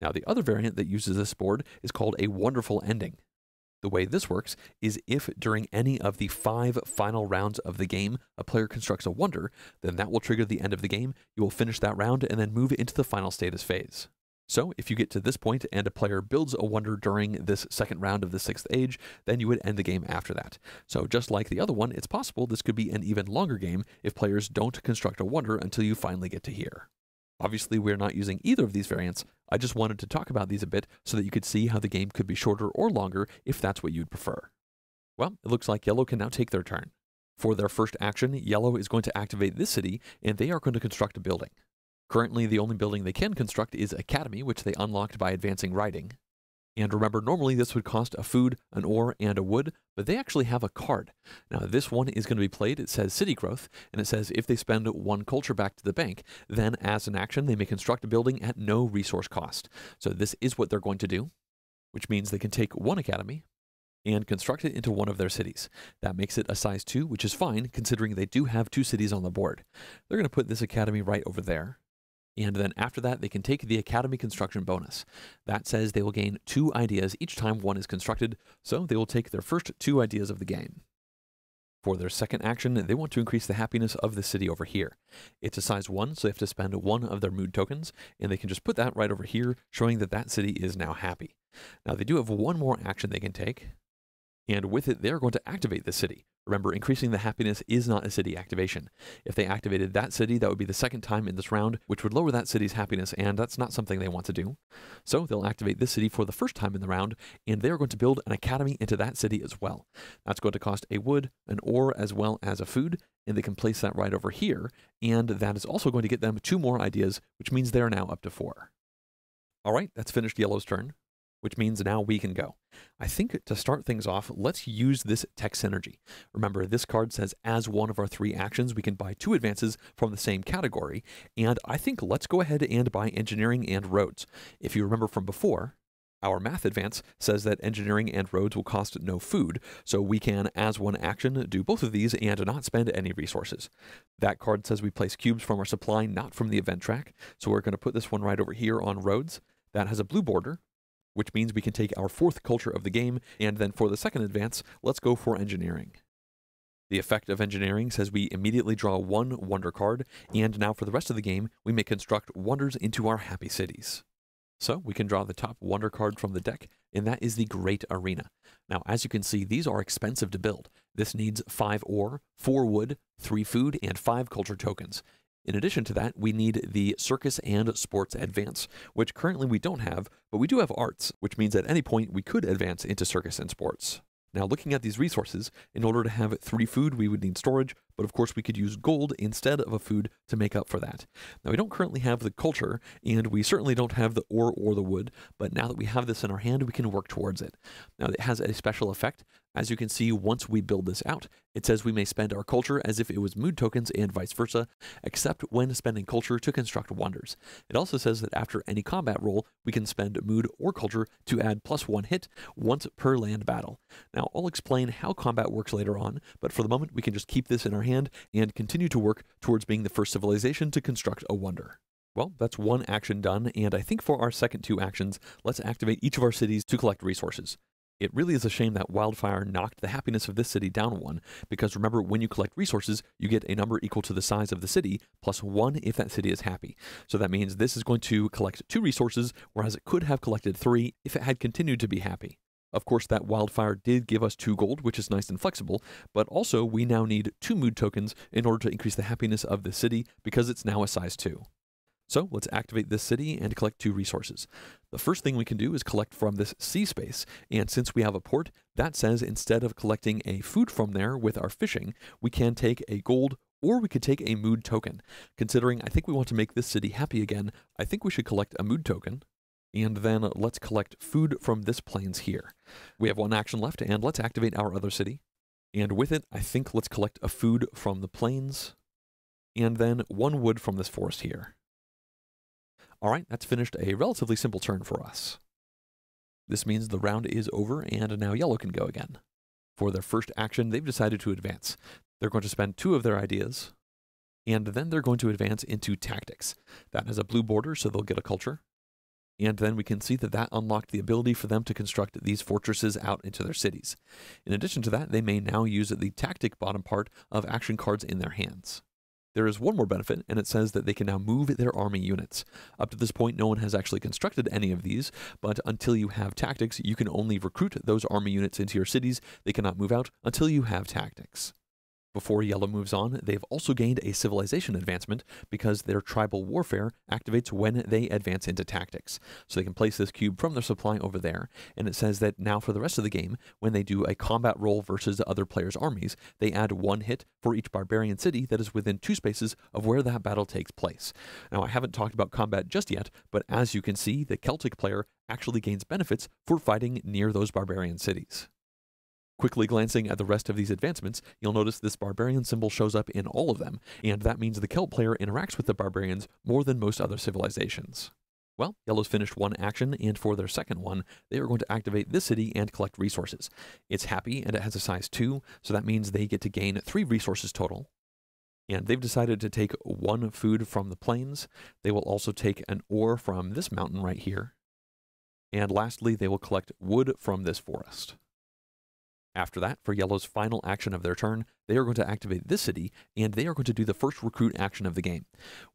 Now, the other variant that uses this board is called a wonderful ending. The way this works is if during any of the five final rounds of the game a player constructs a wonder, then that will trigger the end of the game. You will finish that round and then move into the final status phase. So if you get to this point and a player builds a wonder during this second round of the sixth age, then you would end the game after that. So just like the other one, it's possible this could be an even longer game if players don't construct a wonder until you finally get to here. Obviously, we're not using either of these variants. I just wanted to talk about these a bit so that you could see how the game could be shorter or longer if that's what you'd prefer. Well, it looks like Yellow can now take their turn. For their first action, Yellow is going to activate this city, and they are going to construct a building. Currently, the only building they can construct is Academy, which they unlocked by advancing writing. And remember, normally this would cost a food, an ore, and a wood, but they actually have a card. Now, this one is going to be played. It says city growth, and it says if they spend one culture back to the bank, then as an action, they may construct a building at no resource cost. So this is what they're going to do, which means they can take one academy and construct it into one of their cities. That makes it a size 2, which is fine considering they do have two cities on the board. They're going to put this academy right over there. And then after that, they can take the Academy Construction bonus. That says they will gain two ideas each time one is constructed, so they will take their first two ideas of the game. For their second action, they want to increase the happiness of the city over here. It's a size 1, so they have to spend one of their mood tokens, and they can just put that right over here, showing that that city is now happy. Now, they do have one more action they can take, and with it, they're going to activate the city. Remember, increasing the happiness is not a city activation. If they activated that city, that would be the second time in this round, which would lower that city's happiness, and that's not something they want to do. So they'll activate this city for the first time in the round, and they're going to build an academy into that city as well. That's going to cost a wood, an ore, as well as a food, and they can place that right over here, and that is also going to get them two more ideas, which means they're now up to four. All right, that's finished Yellow's turn which means now we can go. I think to start things off, let's use this tech synergy. Remember, this card says as one of our three actions, we can buy two advances from the same category, and I think let's go ahead and buy engineering and roads. If you remember from before, our math advance says that engineering and roads will cost no food, so we can, as one action, do both of these and not spend any resources. That card says we place cubes from our supply, not from the event track, so we're going to put this one right over here on roads. That has a blue border, which means we can take our fourth culture of the game, and then for the second advance, let's go for engineering. The effect of engineering says we immediately draw one wonder card, and now for the rest of the game, we may construct wonders into our happy cities. So we can draw the top wonder card from the deck, and that is the Great Arena. Now, as you can see, these are expensive to build. This needs 5 ore, 4 wood, 3 food, and 5 culture tokens. In addition to that, we need the Circus and Sports Advance, which currently we don't have, but we do have Arts, which means at any point we could advance into Circus and Sports. Now, looking at these resources, in order to have three food, we would need storage, but of course we could use gold instead of a food to make up for that. Now, we don't currently have the culture, and we certainly don't have the ore or the wood, but now that we have this in our hand, we can work towards it. Now, it has a special effect. As you can see, once we build this out, it says we may spend our culture as if it was mood tokens and vice versa, except when spending culture to construct wonders. It also says that after any combat roll, we can spend mood or culture to add plus one hit once per land battle. Now, I'll explain how combat works later on, but for the moment, we can just keep this in our hand and continue to work towards being the first civilization to construct a wonder. Well, that's one action done, and I think for our second two actions, let's activate each of our cities to collect resources. It really is a shame that wildfire knocked the happiness of this city down one, because remember, when you collect resources, you get a number equal to the size of the city, plus one if that city is happy. So that means this is going to collect two resources, whereas it could have collected three if it had continued to be happy. Of course, that wildfire did give us two gold, which is nice and flexible, but also we now need two mood tokens in order to increase the happiness of the city because it's now a size 2. So let's activate this city and collect two resources. The first thing we can do is collect from this sea space. And since we have a port, that says instead of collecting a food from there with our fishing, we can take a gold or we could take a mood token. Considering I think we want to make this city happy again, I think we should collect a mood token. And then let's collect food from this plains here. We have one action left, and let's activate our other city. And with it, I think let's collect a food from the plains, and then one wood from this forest here. All right, that's finished a relatively simple turn for us. This means the round is over and now yellow can go again. For their first action, they've decided to advance. They're going to spend two of their ideas, and then they're going to advance into tactics. That has a blue border, so they'll get a culture. And then we can see that that unlocked the ability for them to construct these fortresses out into their cities. In addition to that, they may now use the tactic bottom part of action cards in their hands. There is one more benefit, and it says that they can now move their army units. Up to this point, no one has actually constructed any of these, but until you have tactics, you can only recruit those army units into your cities. They cannot move out until you have tactics. Before Yellow moves on, they've also gained a civilization advancement because their tribal warfare activates when they advance into tactics. So they can place this cube from their supply over there, and it says that now for the rest of the game, when they do a combat roll versus the other players' armies, they add one hit for each barbarian city that is within two spaces of where that battle takes place. Now, I haven't talked about combat just yet, but as you can see, the Celtic player actually gains benefits for fighting near those barbarian cities. Quickly glancing at the rest of these advancements, you'll notice this barbarian symbol shows up in all of them, and that means the Celt player interacts with the barbarians more than most other civilizations. Well, Yellow's finished one action, and for their second one, they are going to activate this city and collect resources. It's happy, and it has a size 2, so that means they get to gain 3 resources total. And they've decided to take one food from the plains. They will also take an ore from this mountain right here. And lastly, they will collect wood from this forest. After that, for Yellow's final action of their turn, they are going to activate this city, and they are going to do the first recruit action of the game.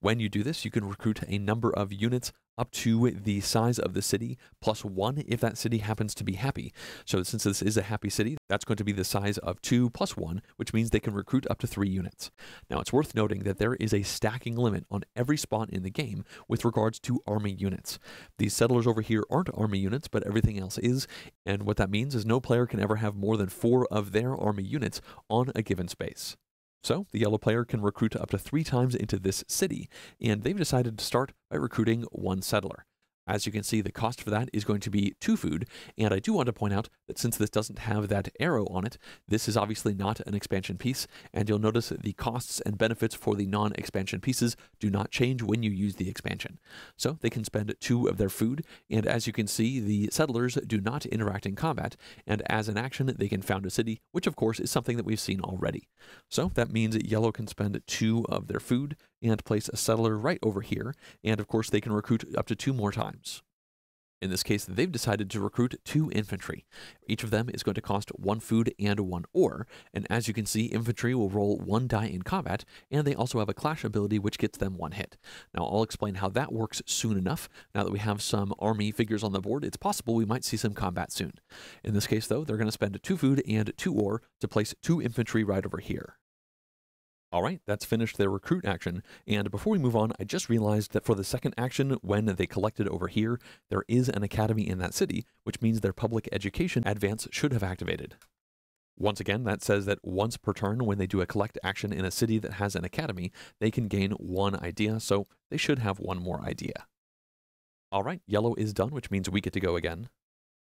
When you do this, you can recruit a number of units up to the size of the city, plus one if that city happens to be happy. So since this is a happy city, that's going to be the size of two plus one, which means they can recruit up to three units. Now it's worth noting that there is a stacking limit on every spot in the game with regards to army units. These settlers over here aren't army units, but everything else is, and what that means is no player can ever have more than four of their army units on a given space. So the yellow player can recruit up to three times into this city, and they've decided to start by recruiting one settler. As you can see, the cost for that is going to be two food, and I do want to point out that since this doesn't have that arrow on it, this is obviously not an expansion piece, and you'll notice the costs and benefits for the non-expansion pieces do not change when you use the expansion. So they can spend two of their food, and as you can see, the settlers do not interact in combat, and as an action, they can found a city, which of course is something that we've seen already. So that means yellow can spend two of their food, and place a settler right over here, and of course they can recruit up to two more times. In this case, they've decided to recruit two infantry. Each of them is going to cost one food and one ore, and as you can see, infantry will roll one die in combat, and they also have a clash ability which gets them one hit. Now, I'll explain how that works soon enough. Now that we have some army figures on the board, it's possible we might see some combat soon. In this case, though, they're going to spend two food and two ore to place two infantry right over here. All right, that's finished their recruit action. And before we move on, I just realized that for the second action, when they collected over here, there is an academy in that city, which means their public education advance should have activated. Once again, that says that once per turn, when they do a collect action in a city that has an academy, they can gain one idea, so they should have one more idea. All right, yellow is done, which means we get to go again.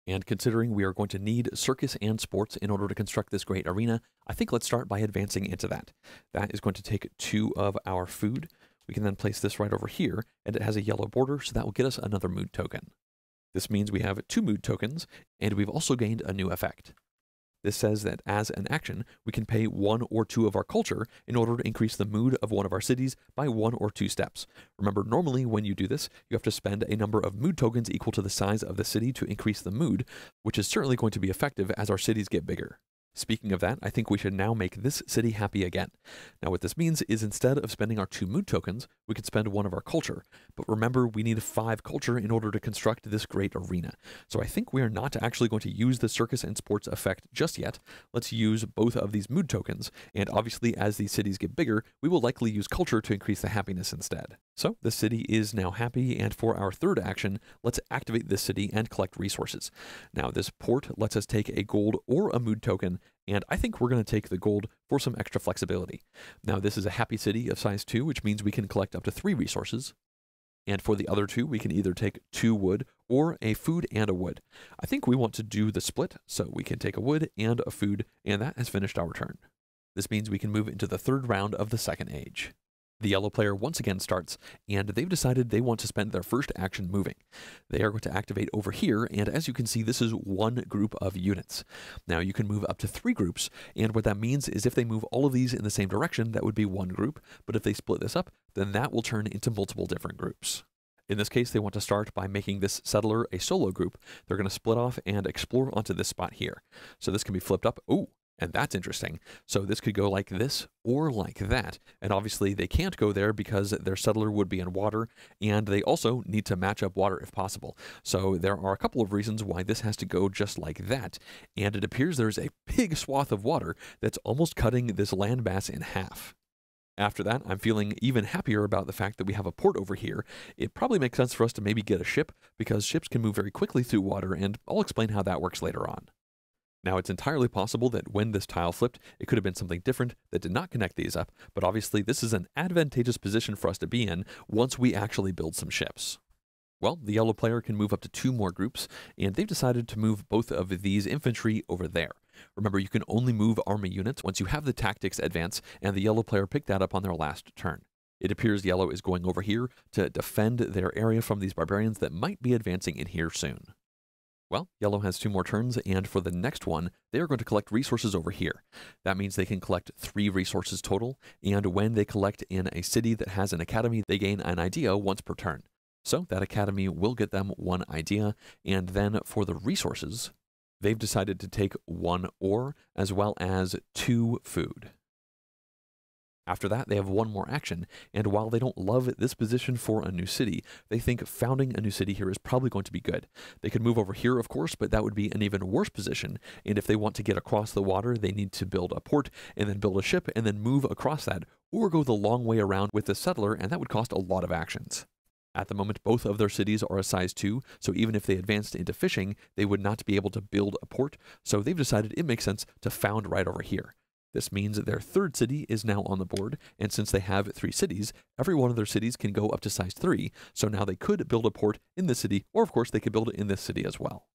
And considering we are going to need circus and sports in order to construct this great arena, I think let's start by advancing into that. That is going to take two of our food. We can then place this right over here, and it has a yellow border, so that will get us another mood token. This means we have two mood tokens, and we've also gained a new effect. This says that as an action, we can pay one or two of our culture in order to increase the mood of one of our cities by one or two steps. Remember, normally when you do this, you have to spend a number of mood tokens equal to the size of the city to increase the mood, which is certainly going to be effective as our cities get bigger. Speaking of that, I think we should now make this city happy again. Now what this means is instead of spending our two mood tokens, we can spend one of our culture. But remember, we need five culture in order to construct this great arena. So I think we are not actually going to use the circus and sports effect just yet. Let's use both of these mood tokens. And obviously, as these cities get bigger, we will likely use culture to increase the happiness instead. So the city is now happy, and for our third action, let's activate this city and collect resources. Now this port lets us take a gold or a mood token, and I think we're going to take the gold for some extra flexibility. Now this is a happy city of size 2, which means we can collect up to 3 resources. And for the other two, we can either take two wood or a food and a wood. I think we want to do the split, so we can take a wood and a food, and that has finished our turn. This means we can move into the third round of the second age. The yellow player once again starts, and they've decided they want to spend their first action moving. They are going to activate over here, and as you can see, this is one group of units. Now, you can move up to three groups, and what that means is if they move all of these in the same direction, that would be one group, but if they split this up, then that will turn into multiple different groups. In this case, they want to start by making this settler a solo group. They're going to split off and explore onto this spot here. So this can be flipped up. Oh, and that's interesting. So this could go like this or like that. And obviously they can't go there because their settler would be in water and they also need to match up water if possible. So there are a couple of reasons why this has to go just like that. And it appears there's a big swath of water that's almost cutting this landmass in half. After that, I'm feeling even happier about the fact that we have a port over here. It probably makes sense for us to maybe get a ship because ships can move very quickly through water, and I'll explain how that works later on. Now, it's entirely possible that when this tile flipped, it could have been something different that did not connect these up, but obviously this is an advantageous position for us to be in once we actually build some ships. Well, the yellow player can move up to two more groups, and they've decided to move both of these infantry over there. Remember, you can only move army units once you have the tactics advance, and the yellow player picked that up on their last turn. It appears yellow is going over here to defend their area from these barbarians that might be advancing in here soon. Well, yellow has two more turns, and for the next one, they are going to collect resources over here. That means they can collect three resources total, and when they collect in a city that has an academy, they gain an idea once per turn. So that academy will get them one idea, and then for the resources, they've decided to take one ore as well as two food. After that, they have one more action, and while they don't love this position for a new city, they think founding a new city here is probably going to be good. They could move over here, of course, but that would be an even worse position, and if they want to get across the water, they need to build a port, and then build a ship, and then move across that, or go the long way around with the settler, and that would cost a lot of actions. At the moment, both of their cities are a size 2, so even if they advanced into fishing, they would not be able to build a port, so they've decided it makes sense to found right over here. This means that their third city is now on the board, and since they have three cities, every one of their cities can go up to size 3, so now they could build a port in this city, or of course they could build it in this city as well.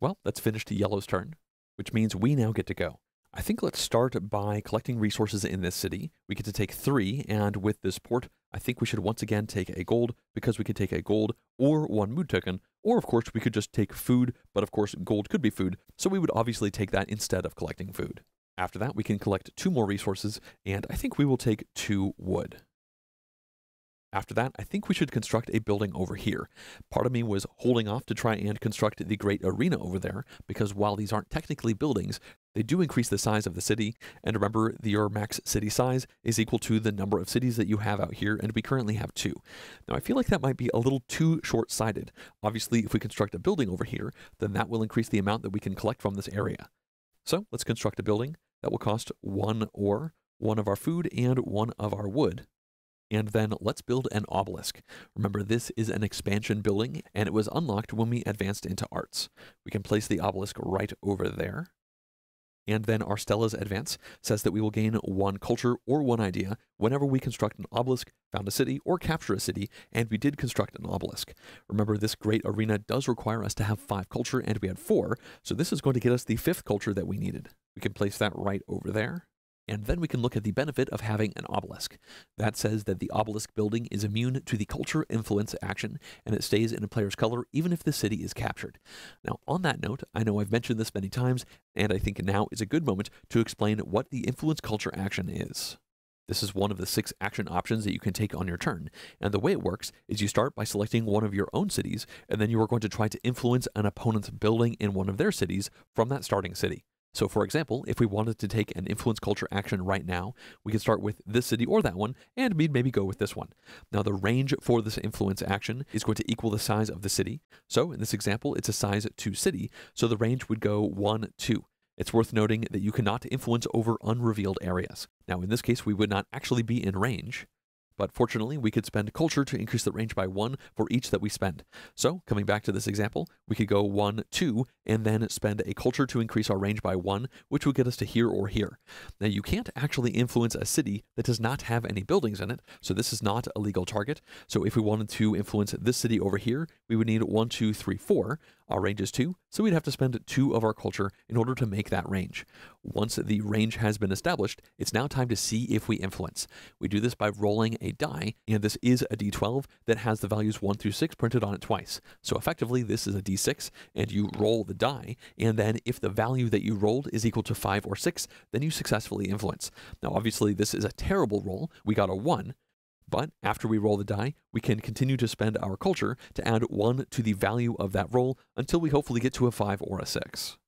Well, that's finished Yellow's turn, which means we now get to go. I think let's start by collecting resources in this city. We get to take three, and with this port, I think we should once again take a gold, because we could take a gold or one mood token, or of course we could just take food, but of course gold could be food, so we would obviously take that instead of collecting food. After that, we can collect two more resources, and I think we will take two wood. After that, I think we should construct a building over here. Part of me was holding off to try and construct the great arena over there, because while these aren't technically buildings, they do increase the size of the city. And remember, your max city size is equal to the number of cities that you have out here, and we currently have two. Now, I feel like that might be a little too short sighted. Obviously, if we construct a building over here, then that will increase the amount that we can collect from this area. So let's construct a building. That will cost one ore, one of our food, and one of our wood. And then let's build an obelisk. Remember, this is an expansion building, and it was unlocked when we advanced into arts. We can place the obelisk right over there. And then our Stelas Advance says that we will gain one culture or one idea whenever we construct an obelisk, found a city, or capture a city, and we did construct an obelisk. Remember, this great arena does require us to have five culture, and we had four, so this is going to get us the fifth culture that we needed. We can place that right over there. And then we can look at the benefit of having an obelisk. That says that the obelisk building is immune to the culture influence action, and it stays in a player's color even if the city is captured. Now, on that note, I know I've mentioned this many times, and I think now is a good moment to explain what the influence culture action is. This is one of the six action options that you can take on your turn. And the way it works is you start by selecting one of your own cities, and then you are going to try to influence an opponent's building in one of their cities from that starting city. So for example, if we wanted to take an influence culture action right now, we could start with this city or that one, and we'd maybe go with this one. Now the range for this influence action is going to equal the size of the city. So in this example, it's a size 2 city, so the range would go 1, 2. It's worth noting that you cannot influence over unrevealed areas. Now in this case, we would not actually be in range, but fortunately, we could spend culture to increase the range by one for each that we spend. So, coming back to this example, we could go one, two, and then spend a culture to increase our range by one, which would get us to here or here. Now, you can't actually influence a city that does not have any buildings in it, so this is not a legal target. So, if we wanted to influence this city over here, we would need one, two, three, four. Our range is 2, so we'd have to spend 2 of our culture in order to make that range. Once the range has been established, it's now time to see if we influence. We do this by rolling a die, and this is a d12 that has the values 1 through 6 printed on it twice. So effectively, this is a d6, and you roll the die, and then if the value that you rolled is equal to 5 or 6, then you successfully influence. Now obviously this is a terrible roll, we got a 1, but after we roll the die, we can continue to spend our culture to add 1 to the value of that roll until we hopefully get to a 5 or a 6.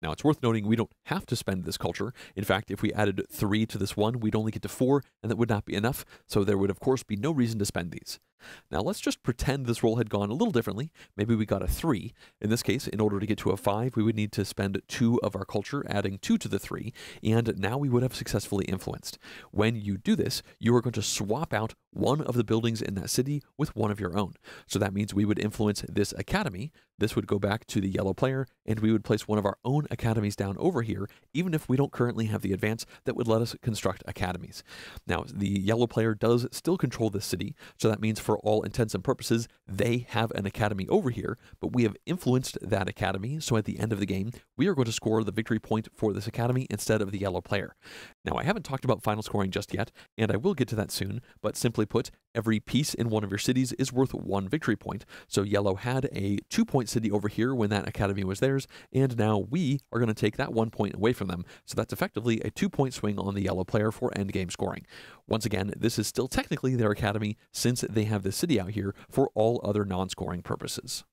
Now, it's worth noting we don't have to spend this culture. In fact, if we added 3 to this one, we'd only get to 4, and that would not be enough, so there would, of course, be no reason to spend these. Now let's just pretend this roll had gone a little differently. Maybe we got a 3. In this case, in order to get to a 5, we would need to spend 2 of our culture, adding 2 to the 3, and now we would have successfully influenced. When you do this, you are going to swap out one of the buildings in that city with one of your own. So that means we would influence this academy. This would go back to the yellow player, and we would place one of our own academies down over here, even if we don't currently have the advance that would let us construct academies. Now, the yellow player does still control this city, so that means for all intents and purposes, they have an academy over here, but we have influenced that academy. So at the end of the game, we are going to score the victory point for this academy instead of the yellow player. Now, I haven't talked about final scoring just yet, and I will get to that soon, but simply put, every piece in one of your cities is worth one victory point. So yellow had a two point city over here when that academy was theirs, and now we are going to take that one point away from them. So that's effectively a two point swing on the yellow player for end game scoring. Once again, this is still technically their academy since they have the city out here for all other non scoring purposes.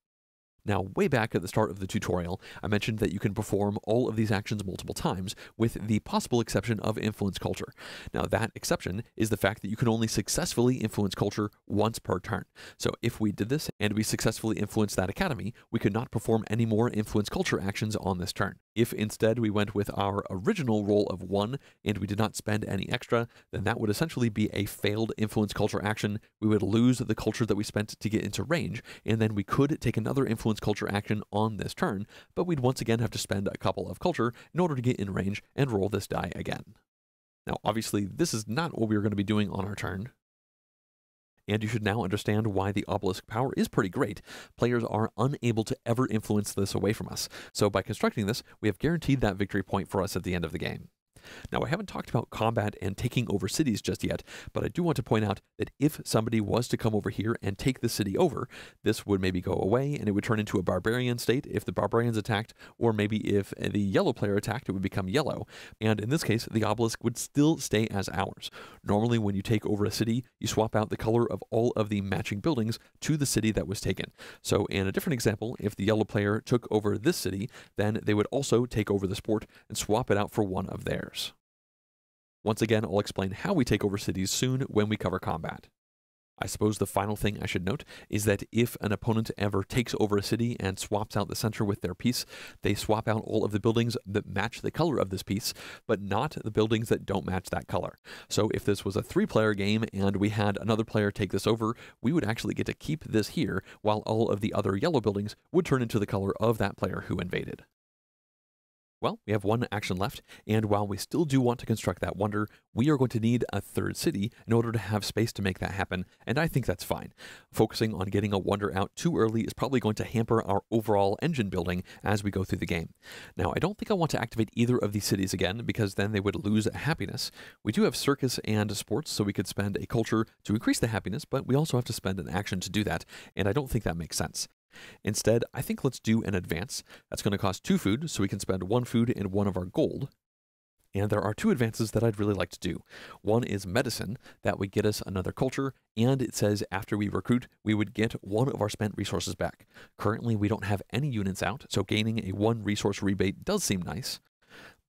Now, way back at the start of the tutorial, I mentioned that you can perform all of these actions multiple times, with the possible exception of influence culture. Now, that exception is the fact that you can only successfully influence culture once per turn. So if we did this and we successfully influenced that academy, we could not perform any more influence culture actions on this turn. If instead we went with our original roll of 1 and we did not spend any extra, then that would essentially be a failed influence culture action. We would lose the culture that we spent to get into range, and then we could take another influence culture action on this turn, but we'd once again have to spend a couple of culture in order to get in range and roll this die again. Now, obviously, this is not what we are going to be doing on our turn and you should now understand why the obelisk power is pretty great. Players are unable to ever influence this away from us. So by constructing this, we have guaranteed that victory point for us at the end of the game. Now, I haven't talked about combat and taking over cities just yet, but I do want to point out that if somebody was to come over here and take the city over, this would maybe go away and it would turn into a barbarian state if the barbarians attacked, or maybe if the yellow player attacked, it would become yellow. And in this case, the obelisk would still stay as ours. Normally, when you take over a city, you swap out the color of all of the matching buildings to the city that was taken. So, in a different example, if the yellow player took over this city, then they would also take over the sport and swap it out for one of theirs. Once again, I'll explain how we take over cities soon when we cover combat. I suppose the final thing I should note is that if an opponent ever takes over a city and swaps out the center with their piece, they swap out all of the buildings that match the color of this piece, but not the buildings that don't match that color. So if this was a three player game and we had another player take this over, we would actually get to keep this here, while all of the other yellow buildings would turn into the color of that player who invaded. Well, we have one action left, and while we still do want to construct that wonder, we are going to need a third city in order to have space to make that happen, and I think that's fine. Focusing on getting a wonder out too early is probably going to hamper our overall engine building as we go through the game. Now, I don't think I want to activate either of these cities again, because then they would lose happiness. We do have circus and sports, so we could spend a culture to increase the happiness, but we also have to spend an action to do that, and I don't think that makes sense. Instead, I think let's do an advance. That's going to cost two food, so we can spend one food and one of our gold. And there are two advances that I'd really like to do. One is medicine, that would get us another culture, and it says after we recruit, we would get one of our spent resources back. Currently, we don't have any units out, so gaining a one resource rebate does seem nice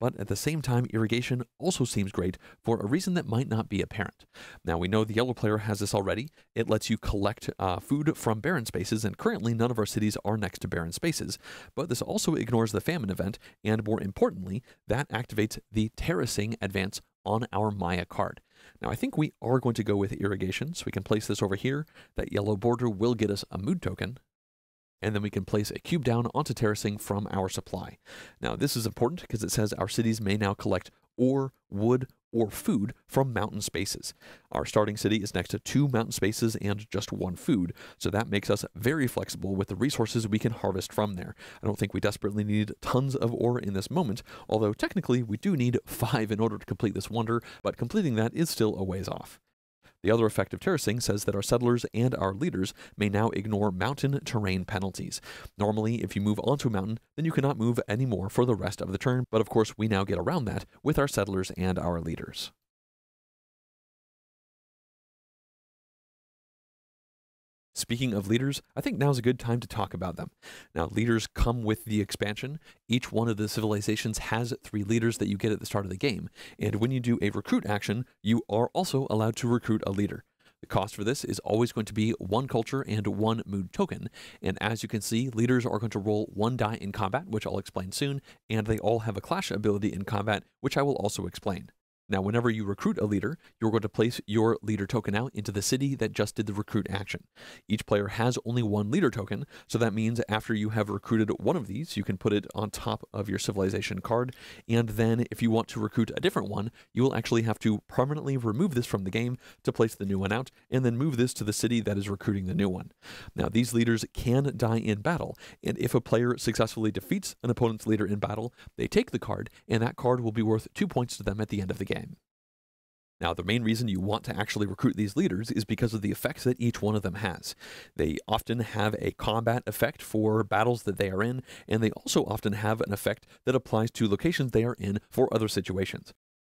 but at the same time, irrigation also seems great for a reason that might not be apparent. Now, we know the yellow player has this already. It lets you collect uh, food from barren spaces, and currently none of our cities are next to barren spaces. But this also ignores the famine event, and more importantly, that activates the terracing advance on our Maya card. Now, I think we are going to go with irrigation, so we can place this over here. That yellow border will get us a mood token, and then we can place a cube down onto terracing from our supply. Now, this is important because it says our cities may now collect ore, wood, or food from mountain spaces. Our starting city is next to two mountain spaces and just one food, so that makes us very flexible with the resources we can harvest from there. I don't think we desperately need tons of ore in this moment, although technically we do need five in order to complete this wonder, but completing that is still a ways off. The other effect of terracing says that our settlers and our leaders may now ignore mountain terrain penalties. Normally, if you move onto a mountain, then you cannot move anymore for the rest of the turn, but of course we now get around that with our settlers and our leaders. Speaking of leaders, I think now's a good time to talk about them. Now, leaders come with the expansion. Each one of the civilizations has three leaders that you get at the start of the game. And when you do a recruit action, you are also allowed to recruit a leader. The cost for this is always going to be one culture and one mood token. And as you can see, leaders are going to roll one die in combat, which I'll explain soon, and they all have a clash ability in combat, which I will also explain. Now, whenever you recruit a leader, you're going to place your leader token out into the city that just did the recruit action. Each player has only one leader token, so that means after you have recruited one of these, you can put it on top of your civilization card, and then if you want to recruit a different one, you will actually have to permanently remove this from the game to place the new one out, and then move this to the city that is recruiting the new one. Now, these leaders can die in battle, and if a player successfully defeats an opponent's leader in battle, they take the card, and that card will be worth two points to them at the end of the game game. Now, the main reason you want to actually recruit these leaders is because of the effects that each one of them has. They often have a combat effect for battles that they are in, and they also often have an effect that applies to locations they are in for other situations.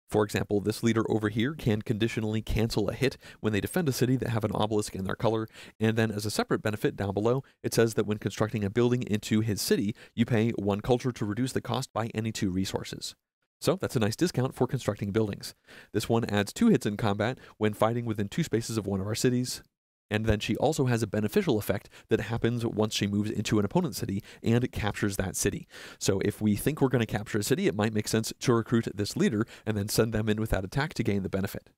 For example, this leader over here can conditionally cancel a hit when they defend a city that have an obelisk in their color, and then as a separate benefit down below, it says that when constructing a building into his city, you pay one culture to reduce the cost by any two resources. So that's a nice discount for constructing buildings. This one adds two hits in combat when fighting within two spaces of one of our cities. And then she also has a beneficial effect that happens once she moves into an opponent's city and captures that city. So if we think we're going to capture a city, it might make sense to recruit this leader and then send them in with that attack to gain the benefit.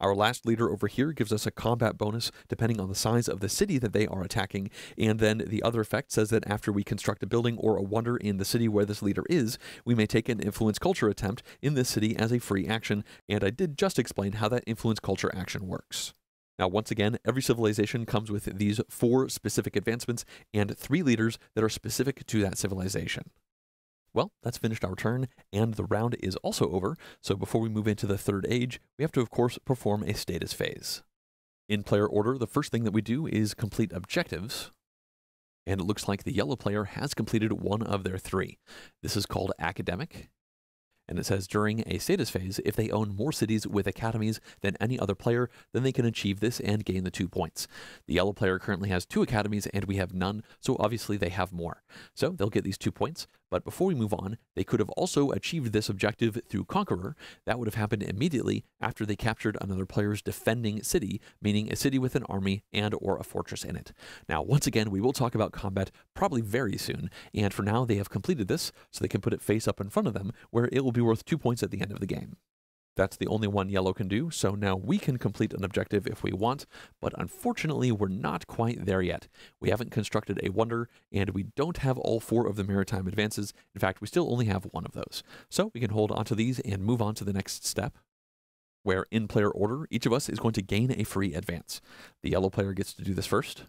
Our last leader over here gives us a combat bonus depending on the size of the city that they are attacking, and then the other effect says that after we construct a building or a wonder in the city where this leader is, we may take an influence culture attempt in this city as a free action, and I did just explain how that influence culture action works. Now, once again, every civilization comes with these four specific advancements and three leaders that are specific to that civilization. Well, that's finished our turn, and the round is also over, so before we move into the third age, we have to, of course, perform a status phase. In player order, the first thing that we do is complete objectives, and it looks like the yellow player has completed one of their three. This is called Academic, and it says during a status phase, if they own more cities with academies than any other player, then they can achieve this and gain the two points. The yellow player currently has two academies and we have none, so obviously they have more. So they'll get these two points. But before we move on, they could have also achieved this objective through Conqueror. That would have happened immediately after they captured another player's defending city, meaning a city with an army and or a fortress in it. Now, once again, we will talk about combat probably very soon, and for now they have completed this, so they can put it face up in front of them, where it will be worth two points at the end of the game. That's the only one yellow can do, so now we can complete an objective if we want, but unfortunately we're not quite there yet. We haven't constructed a wonder, and we don't have all four of the maritime advances. In fact, we still only have one of those. So we can hold onto these and move on to the next step, where in player order, each of us is going to gain a free advance. The yellow player gets to do this first.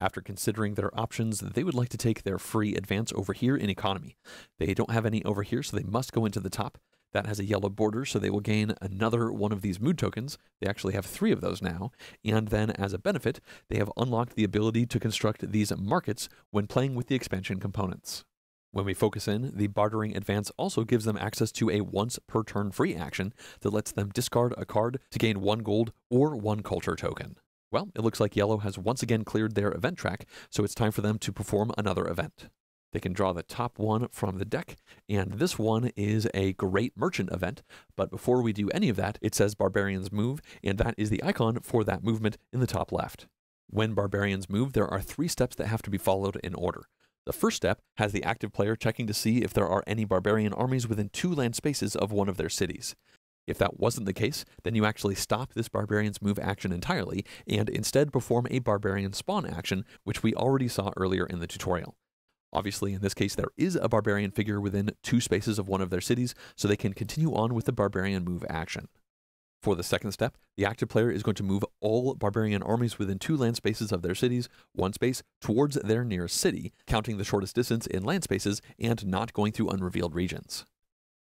After considering their options, they would like to take their free advance over here in economy. They don't have any over here, so they must go into the top. That has a yellow border, so they will gain another one of these mood tokens. They actually have three of those now. And then, as a benefit, they have unlocked the ability to construct these markets when playing with the expansion components. When we focus in, the bartering advance also gives them access to a once per turn free action that lets them discard a card to gain one gold or one culture token. Well, it looks like yellow has once again cleared their event track, so it's time for them to perform another event. They can draw the top one from the deck, and this one is a great merchant event. But before we do any of that, it says Barbarians move, and that is the icon for that movement in the top left. When Barbarians move, there are three steps that have to be followed in order. The first step has the active player checking to see if there are any barbarian armies within two land spaces of one of their cities. If that wasn't the case, then you actually stop this barbarian's move action entirely and instead perform a barbarian spawn action, which we already saw earlier in the tutorial. Obviously, in this case, there is a barbarian figure within two spaces of one of their cities, so they can continue on with the barbarian move action. For the second step, the active player is going to move all barbarian armies within two land spaces of their cities, one space, towards their nearest city, counting the shortest distance in land spaces and not going through unrevealed regions.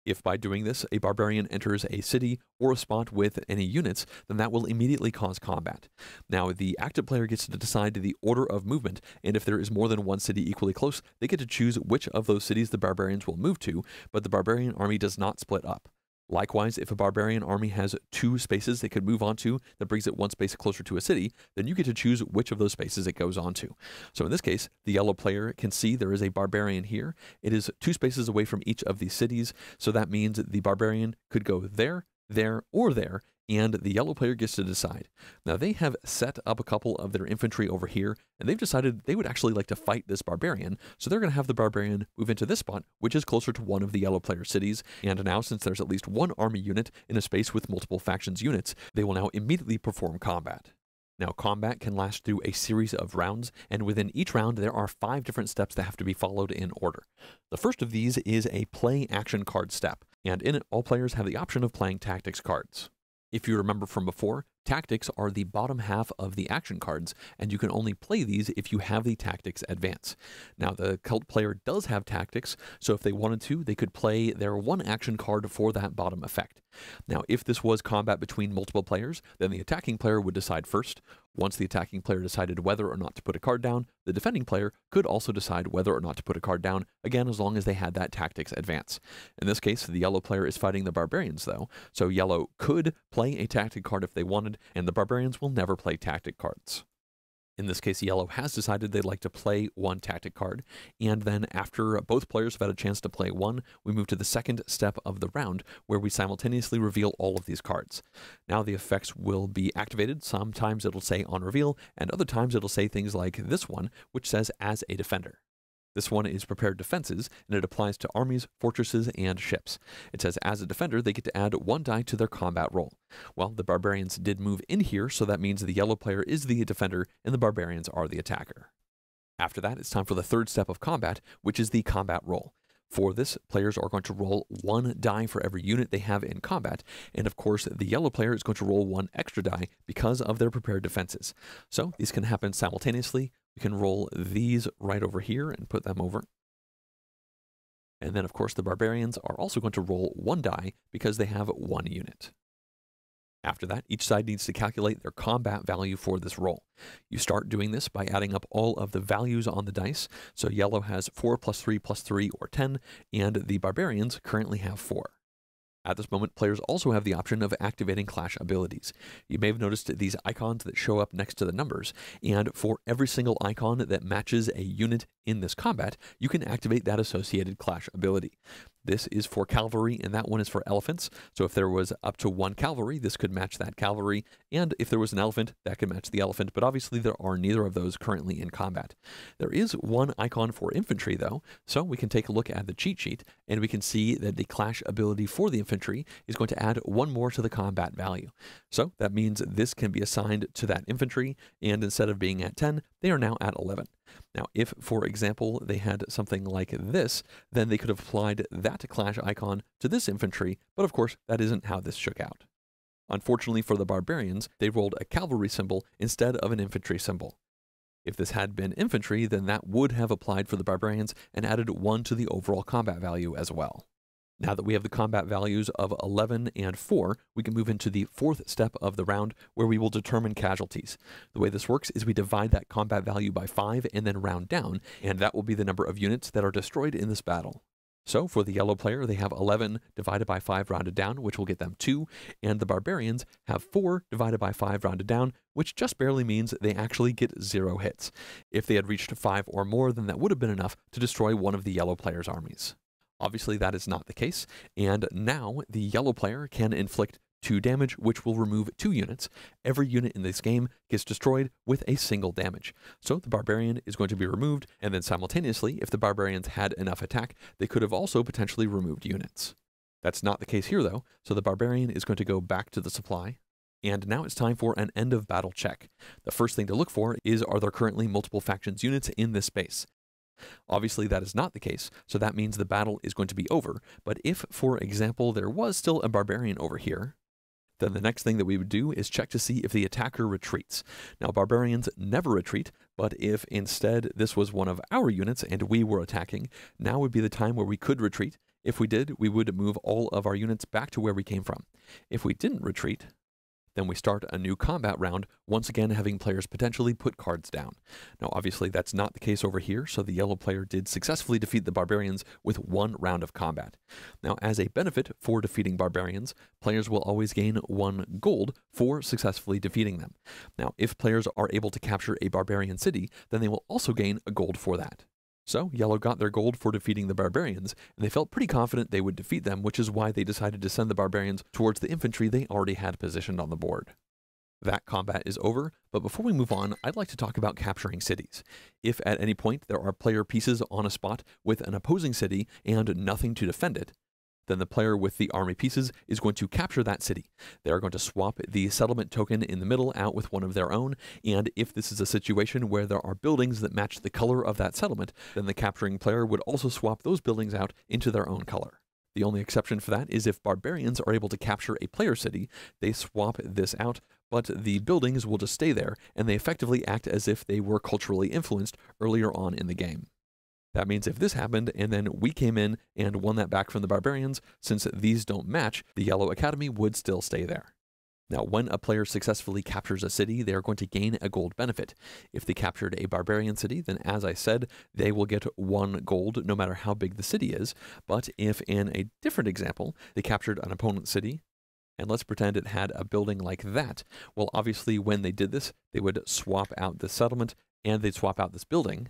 If by doing this, a barbarian enters a city or a spot with any units, then that will immediately cause combat. Now, the active player gets to decide the order of movement, and if there is more than one city equally close, they get to choose which of those cities the barbarians will move to, but the barbarian army does not split up. Likewise, if a barbarian army has two spaces they could move onto that brings it one space closer to a city, then you get to choose which of those spaces it goes onto. So in this case, the yellow player can see there is a barbarian here. It is two spaces away from each of these cities, so that means the barbarian could go there, there, or there, and the yellow player gets to decide. Now, they have set up a couple of their infantry over here, and they've decided they would actually like to fight this barbarian, so they're going to have the barbarian move into this spot, which is closer to one of the yellow player cities. And now, since there's at least one army unit in a space with multiple factions units, they will now immediately perform combat. Now, combat can last through a series of rounds, and within each round, there are five different steps that have to be followed in order. The first of these is a play action card step, and in it, all players have the option of playing tactics cards. If you remember from before, tactics are the bottom half of the action cards, and you can only play these if you have the tactics advance. Now, the cult player does have tactics, so if they wanted to, they could play their one action card for that bottom effect. Now, if this was combat between multiple players, then the attacking player would decide first. Once the attacking player decided whether or not to put a card down, the defending player could also decide whether or not to put a card down, again, as long as they had that tactics advance. In this case, the yellow player is fighting the barbarians, though, so yellow could play a tactic card if they wanted, and the barbarians will never play tactic cards. In this case, yellow has decided they'd like to play one tactic card, and then after both players have had a chance to play one, we move to the second step of the round, where we simultaneously reveal all of these cards. Now the effects will be activated. Sometimes it'll say on reveal, and other times it'll say things like this one, which says as a defender. This one is prepared defenses, and it applies to armies, fortresses, and ships. It says as a defender, they get to add one die to their combat roll. Well, the barbarians did move in here, so that means the yellow player is the defender and the barbarians are the attacker. After that, it's time for the third step of combat, which is the combat roll. For this, players are going to roll one die for every unit they have in combat, and of course, the yellow player is going to roll one extra die because of their prepared defenses. So these can happen simultaneously, we can roll these right over here and put them over. And then, of course, the barbarians are also going to roll one die because they have one unit. After that, each side needs to calculate their combat value for this roll. You start doing this by adding up all of the values on the dice. So yellow has 4 plus 3 plus 3 or 10, and the barbarians currently have 4. At this moment, players also have the option of activating Clash abilities. You may have noticed these icons that show up next to the numbers, and for every single icon that matches a unit in this combat, you can activate that associated Clash ability. This is for cavalry, and that one is for elephants. So if there was up to one cavalry, this could match that cavalry. And if there was an elephant, that could match the elephant. But obviously, there are neither of those currently in combat. There is one icon for infantry, though. So we can take a look at the cheat sheet, and we can see that the clash ability for the infantry is going to add one more to the combat value. So that means this can be assigned to that infantry, and instead of being at 10, they are now at 11. Now, if, for example, they had something like this, then they could have applied that clash icon to this infantry, but of course, that isn't how this shook out. Unfortunately for the barbarians, they rolled a cavalry symbol instead of an infantry symbol. If this had been infantry, then that would have applied for the barbarians and added 1 to the overall combat value as well. Now that we have the combat values of 11 and 4, we can move into the fourth step of the round where we will determine casualties. The way this works is we divide that combat value by 5 and then round down, and that will be the number of units that are destroyed in this battle. So for the yellow player, they have 11 divided by 5 rounded down, which will get them 2, and the barbarians have 4 divided by 5 rounded down, which just barely means they actually get 0 hits. If they had reached 5 or more, then that would have been enough to destroy one of the yellow player's armies. Obviously, that is not the case, and now the yellow player can inflict 2 damage, which will remove 2 units. Every unit in this game gets destroyed with a single damage. So the Barbarian is going to be removed, and then simultaneously, if the Barbarians had enough attack, they could have also potentially removed units. That's not the case here, though, so the Barbarian is going to go back to the supply. And now it's time for an end of battle check. The first thing to look for is are there currently multiple factions units in this space? Obviously, that is not the case, so that means the battle is going to be over. But if, for example, there was still a barbarian over here, then the next thing that we would do is check to see if the attacker retreats. Now, barbarians never retreat, but if instead this was one of our units and we were attacking, now would be the time where we could retreat. If we did, we would move all of our units back to where we came from. If we didn't retreat, then we start a new combat round, once again having players potentially put cards down. Now, obviously, that's not the case over here, so the yellow player did successfully defeat the barbarians with one round of combat. Now, as a benefit for defeating barbarians, players will always gain one gold for successfully defeating them. Now, if players are able to capture a barbarian city, then they will also gain a gold for that. So, Yellow got their gold for defeating the barbarians, and they felt pretty confident they would defeat them, which is why they decided to send the barbarians towards the infantry they already had positioned on the board. That combat is over, but before we move on, I'd like to talk about capturing cities. If at any point there are player pieces on a spot with an opposing city and nothing to defend it, then the player with the army pieces is going to capture that city. They are going to swap the settlement token in the middle out with one of their own, and if this is a situation where there are buildings that match the color of that settlement, then the capturing player would also swap those buildings out into their own color. The only exception for that is if barbarians are able to capture a player city, they swap this out, but the buildings will just stay there, and they effectively act as if they were culturally influenced earlier on in the game. That means if this happened and then we came in and won that back from the barbarians, since these don't match, the Yellow Academy would still stay there. Now, when a player successfully captures a city, they are going to gain a gold benefit. If they captured a barbarian city, then as I said, they will get one gold no matter how big the city is. But if in a different example, they captured an opponent's city, and let's pretend it had a building like that, well, obviously, when they did this, they would swap out the settlement and they'd swap out this building,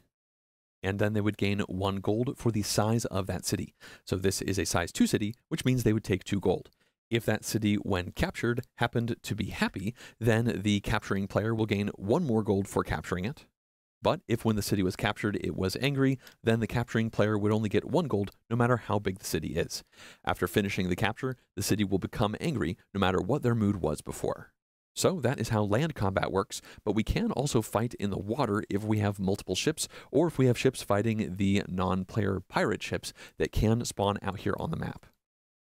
and then they would gain one gold for the size of that city. So this is a size 2 city, which means they would take 2 gold. If that city, when captured, happened to be happy, then the capturing player will gain one more gold for capturing it. But if when the city was captured it was angry, then the capturing player would only get one gold no matter how big the city is. After finishing the capture, the city will become angry no matter what their mood was before. So that is how land combat works, but we can also fight in the water if we have multiple ships, or if we have ships fighting the non-player pirate ships that can spawn out here on the map.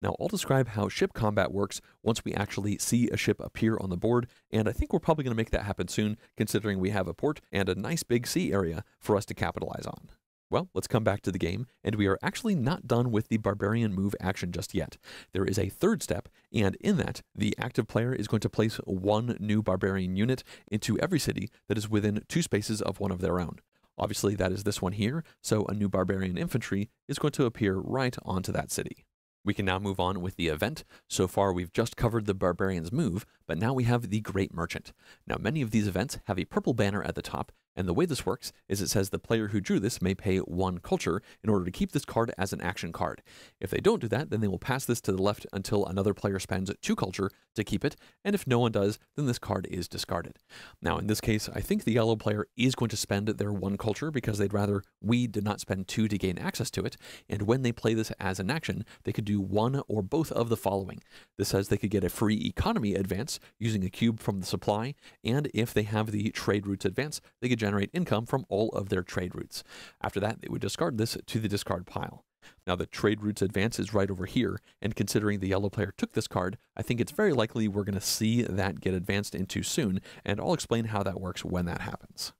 Now I'll describe how ship combat works once we actually see a ship appear on the board, and I think we're probably going to make that happen soon, considering we have a port and a nice big sea area for us to capitalize on. Well, let's come back to the game, and we are actually not done with the Barbarian move action just yet. There is a third step, and in that, the active player is going to place one new Barbarian unit into every city that is within two spaces of one of their own. Obviously, that is this one here, so a new Barbarian infantry is going to appear right onto that city. We can now move on with the event. So far, we've just covered the Barbarian's move, but now we have the Great Merchant. Now, many of these events have a purple banner at the top, And the way this works is it says the player who drew this may pay one culture in order to keep this card as an action card. If they don't do that, then they will pass this to the left until another player spends two culture to keep it, and if no one does, then this card is discarded. Now, in this case, I think the yellow player is going to spend their one culture because they'd rather we did not spend two to gain access to it, and when they play this as an action, they could do one or both of the following. This says they could get a free economy advance using a cube from the supply, and if they have the trade routes advance, they could generate income from all of their trade routes. After that, they would discard this to the discard pile. Now, the trade routes advance is right over here, and considering the yellow player took this card, I think it's very likely we're going to see that get advanced into soon, and I'll explain how that works when that happens.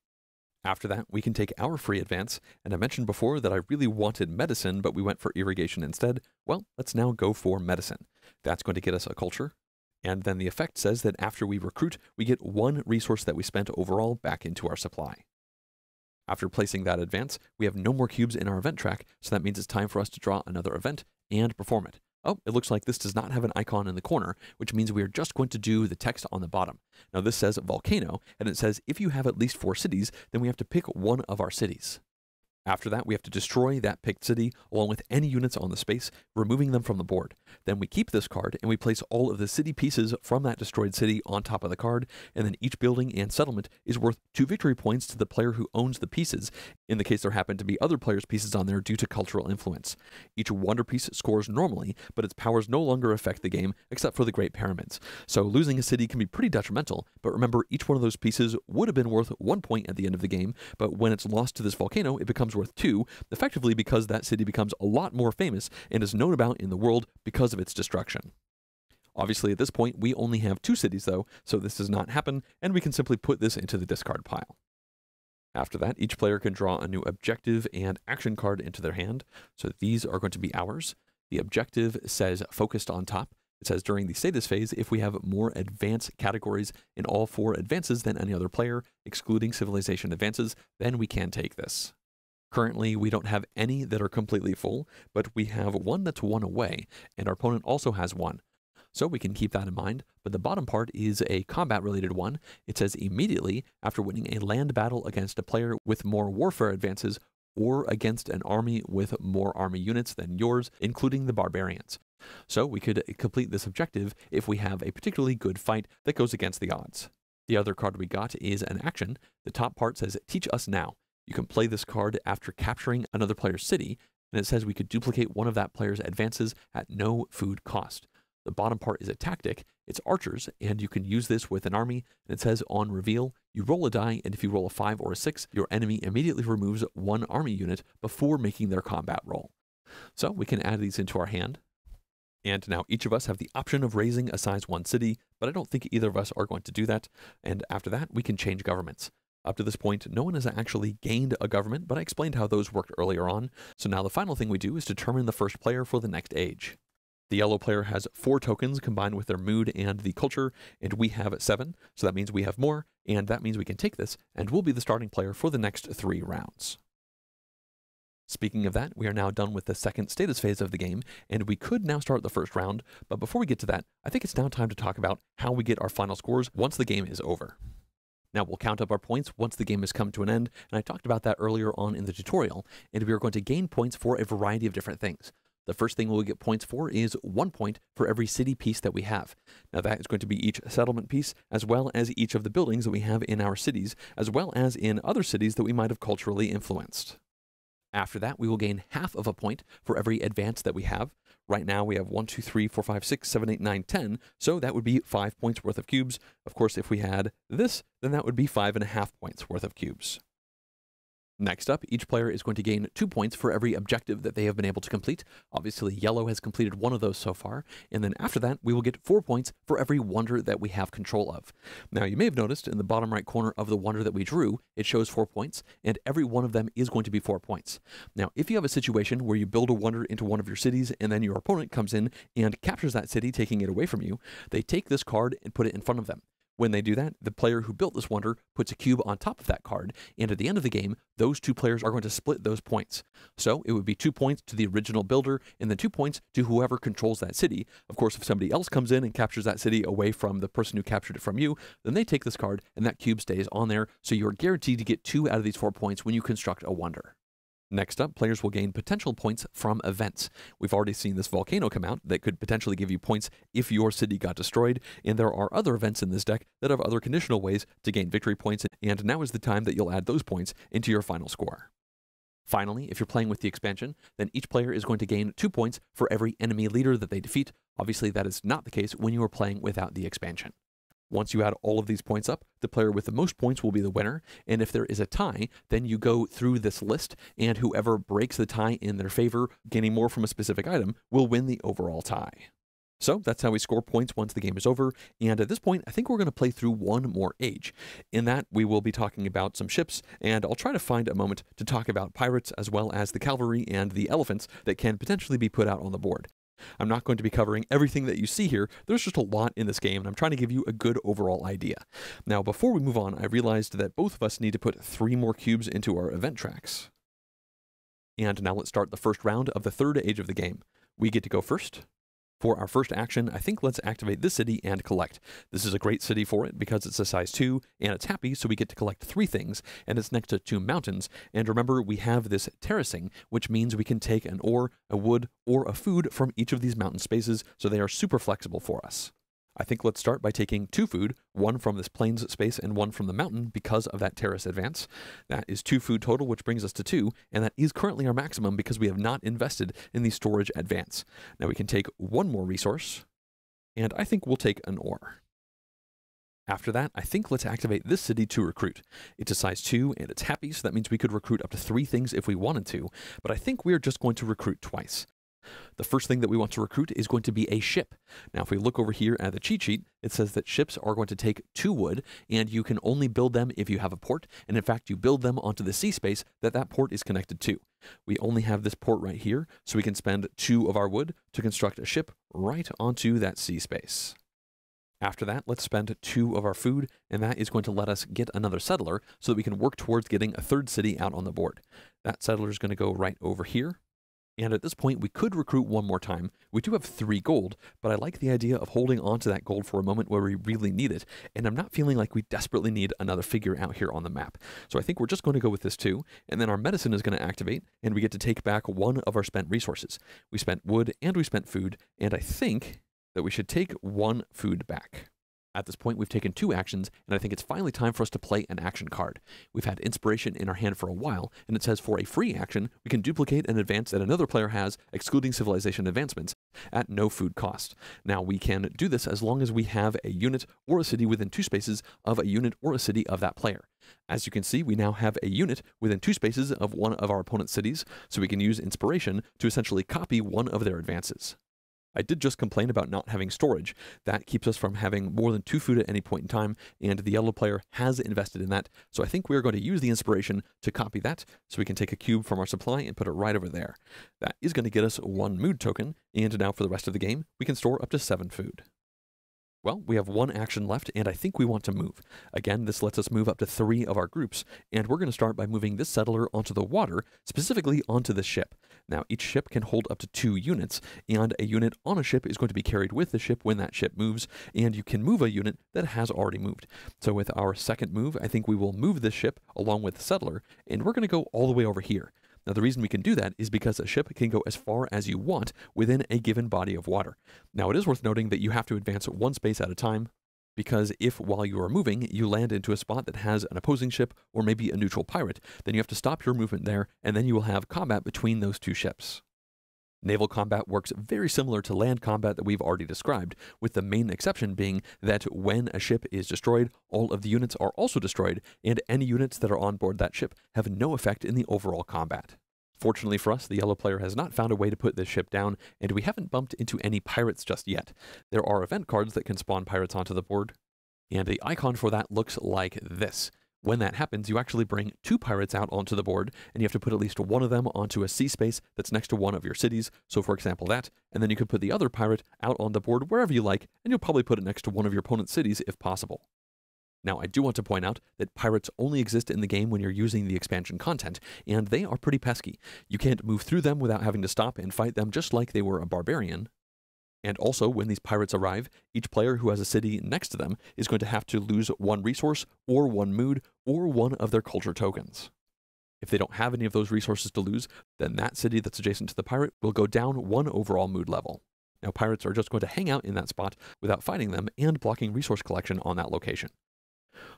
After that, we can take our free advance, and I mentioned before that I really wanted medicine, but we went for irrigation instead. Well, let's now go for medicine. That's going to get us a culture, and then the effect says that after we recruit, we get one resource that we spent overall back into our supply. After placing that advance, we have no more cubes in our event track, so that means it's time for us to draw another event and perform it. Oh, it looks like this does not have an icon in the corner, which means we are just going to do the text on the bottom. Now this says volcano, and it says if you have at least four cities, then we have to pick one of our cities. After that, we have to destroy that picked city along with any units on the space, removing them from the board. Then we keep this card and we place all of the city pieces from that destroyed city on top of the card, and then each building and settlement is worth two victory points to the player who owns the pieces, in the case there happen to be other players' pieces on there due to cultural influence. Each wonder piece scores normally, but its powers no longer affect the game except for the Great Pyramids. So losing a city can be pretty detrimental, but remember each one of those pieces would have been worth one point at the end of the game, but when it's lost to this volcano, it becomes worth two, effectively because that city becomes a lot more famous and is known about in the world because of its destruction. Obviously, at this point, we only have two cities, though, so this does not happen, and we can simply put this into the discard pile. After that, each player can draw a new objective and action card into their hand, so these are going to be ours. The objective says focused on top. It says during the status phase, if we have more advanced categories in all four advances than any other player, excluding civilization advances, then we can take this. Currently, we don't have any that are completely full, but we have one that's one away, and our opponent also has one. So we can keep that in mind, but the bottom part is a combat related one. It says immediately after winning a land battle against a player with more warfare advances or against an army with more army units than yours, including the barbarians. So we could complete this objective if we have a particularly good fight that goes against the odds. The other card we got is an action. The top part says Teach Us Now. You can play this card after capturing another player's city, and it says we could duplicate one of that player's advances at no food cost. The bottom part is a tactic. It's archers, and you can use this with an army. And it says on reveal, you roll a die, and if you roll a 5 or a 6, your enemy immediately removes one army unit before making their combat roll. So we can add these into our hand. And now each of us have the option of raising a size 1 city, but I don't think either of us are going to do that. And after that, we can change governments. Up to this point, no one has actually gained a government, but I explained how those worked earlier on. So now the final thing we do is determine the first player for the next age. The yellow player has four tokens combined with their mood and the culture, and we have seven, so that means we have more, and that means we can take this, and we'll be the starting player for the next three rounds. Speaking of that, we are now done with the second status phase of the game, and we could now start the first round, but before we get to that, I think it's now time to talk about how we get our final scores once the game is over. Now we'll count up our points once the game has come to an end, and I talked about that earlier on in the tutorial, and we are going to gain points for a variety of different things. The first thing we'll get points for is one point for every city piece that we have. Now that is going to be each settlement piece, as well as each of the buildings that we have in our cities, as well as in other cities that we might have culturally influenced. After that, we will gain half of a point for every advance that we have. Right now, we have 1, 2, 3, 4, 5, 6, 7, 8, 9, 10. So that would be 5 points worth of cubes. Of course, if we had this, then that would be 5.5 points worth of cubes. Next up, each player is going to gain two points for every objective that they have been able to complete. Obviously, yellow has completed one of those so far, and then after that, we will get four points for every wonder that we have control of. Now, you may have noticed in the bottom right corner of the wonder that we drew, it shows four points, and every one of them is going to be four points. Now, if you have a situation where you build a wonder into one of your cities, and then your opponent comes in and captures that city, taking it away from you, they take this card and put it in front of them. When they do that, the player who built this wonder puts a cube on top of that card, and at the end of the game, those two players are going to split those points. So it would be two points to the original builder, and then two points to whoever controls that city. Of course, if somebody else comes in and captures that city away from the person who captured it from you, then they take this card, and that cube stays on there, so you're guaranteed to get two out of these four points when you construct a wonder. Next up, players will gain potential points from events. We've already seen this volcano come out that could potentially give you points if your city got destroyed, and there are other events in this deck that have other conditional ways to gain victory points, and now is the time that you'll add those points into your final score. Finally, if you're playing with the expansion, then each player is going to gain two points for every enemy leader that they defeat. Obviously, that is not the case when you are playing without the expansion. Once you add all of these points up, the player with the most points will be the winner. And if there is a tie, then you go through this list, and whoever breaks the tie in their favor, gaining more from a specific item, will win the overall tie. So that's how we score points once the game is over. And at this point, I think we're going to play through one more age. In that, we will be talking about some ships, and I'll try to find a moment to talk about pirates as well as the cavalry and the elephants that can potentially be put out on the board. I'm not going to be covering everything that you see here. There's just a lot in this game, and I'm trying to give you a good overall idea. Now, before we move on, I realized that both of us need to put three more cubes into our event tracks. And now let's start the first round of the third age of the game. We get to go first. For our first action, I think let's activate this city and collect. This is a great city for it because it's a size 2 and it's happy, so we get to collect three things, and it's next to two mountains. And remember, we have this terracing, which means we can take an ore, a wood, or a food from each of these mountain spaces, so they are super flexible for us. I think let's start by taking two food, one from this plains space and one from the mountain because of that terrace advance. That is two food total, which brings us to two, and that is currently our maximum because we have not invested in the storage advance. Now we can take one more resource, and I think we'll take an ore. After that, I think let's activate this city to recruit. It's a size 2 and it's happy, so that means we could recruit up to 3 things if we wanted to, but I think we're just going to recruit twice. The first thing that we want to recruit is going to be a ship. Now, if we look over here at the cheat sheet, it says that ships are going to take two wood, and you can only build them if you have a port. And in fact, you build them onto the sea space that that port is connected to. We only have this port right here, so we can spend two of our wood to construct a ship right onto that sea space. After that, let's spend two of our food, and that is going to let us get another settler so that we can work towards getting a third city out on the board. That settler is going to go right over here, and at this point, we could recruit one more time. We do have three gold, but I like the idea of holding on to that gold for a moment where we really need it, and I'm not feeling like we desperately need another figure out here on the map. So I think we're just going to go with this too, and then our medicine is going to activate, and we get to take back one of our spent resources. We spent wood and we spent food, and I think that we should take one food back. At this point, we've taken two actions, and I think it's finally time for us to play an action card. We've had inspiration in our hand for a while, and it says for a free action, we can duplicate an advance that another player has, excluding civilization advancements, at no food cost. Now, we can do this as long as we have a unit or a city within two spaces of a unit or a city of that player. As you can see, we now have a unit within two spaces of one of our opponent's cities, so we can use inspiration to essentially copy one of their advances. I did just complain about not having storage. That keeps us from having more than two food at any point in time, and the yellow player has invested in that. So I think we're going to use the inspiration to copy that, so we can take a cube from our supply and put it right over there. That is going to get us one mood token, and now for the rest of the game, we can store up to seven food. Well, we have one action left, and I think we want to move. Again, this lets us move up to three of our groups, and we're going to start by moving this settler onto the water, specifically onto the ship. Now, each ship can hold up to two units, and a unit on a ship is going to be carried with the ship when that ship moves, and you can move a unit that has already moved. So with our second move, I think we will move this ship along with the settler, and we're going to go all the way over here. Now, the reason we can do that is because a ship can go as far as you want within a given body of water. Now, it is worth noting that you have to advance one space at a time, because if while you are moving you land into a spot that has an opposing ship or maybe a neutral pirate, then you have to stop your movement there, and then you will have combat between those two ships. Naval combat works very similar to land combat that we've already described, with the main exception being that when a ship is destroyed, all of the units are also destroyed, and any units that are on board that ship have no effect in the overall combat. Fortunately for us, the yellow player has not found a way to put this ship down, and we haven't bumped into any pirates just yet. There are event cards that can spawn pirates onto the board, and the icon for that looks like this. When that happens, you actually bring two pirates out onto the board, and you have to put at least one of them onto a sea space that's next to one of your cities. So, for example, that, and then you could put the other pirate out on the board wherever you like, and you'll probably put it next to one of your opponent's cities if possible. Now, I do want to point out that pirates only exist in the game when you're using the expansion content, and they are pretty pesky. You can't move through them without having to stop and fight them just like they were a barbarian. And also, when these pirates arrive, each player who has a city next to them is going to have to lose one resource, or one mood, or one of their culture tokens. If they don't have any of those resources to lose, then that city that's adjacent to the pirate will go down one overall mood level. Now, pirates are just going to hang out in that spot without fighting them and blocking resource collection on that location.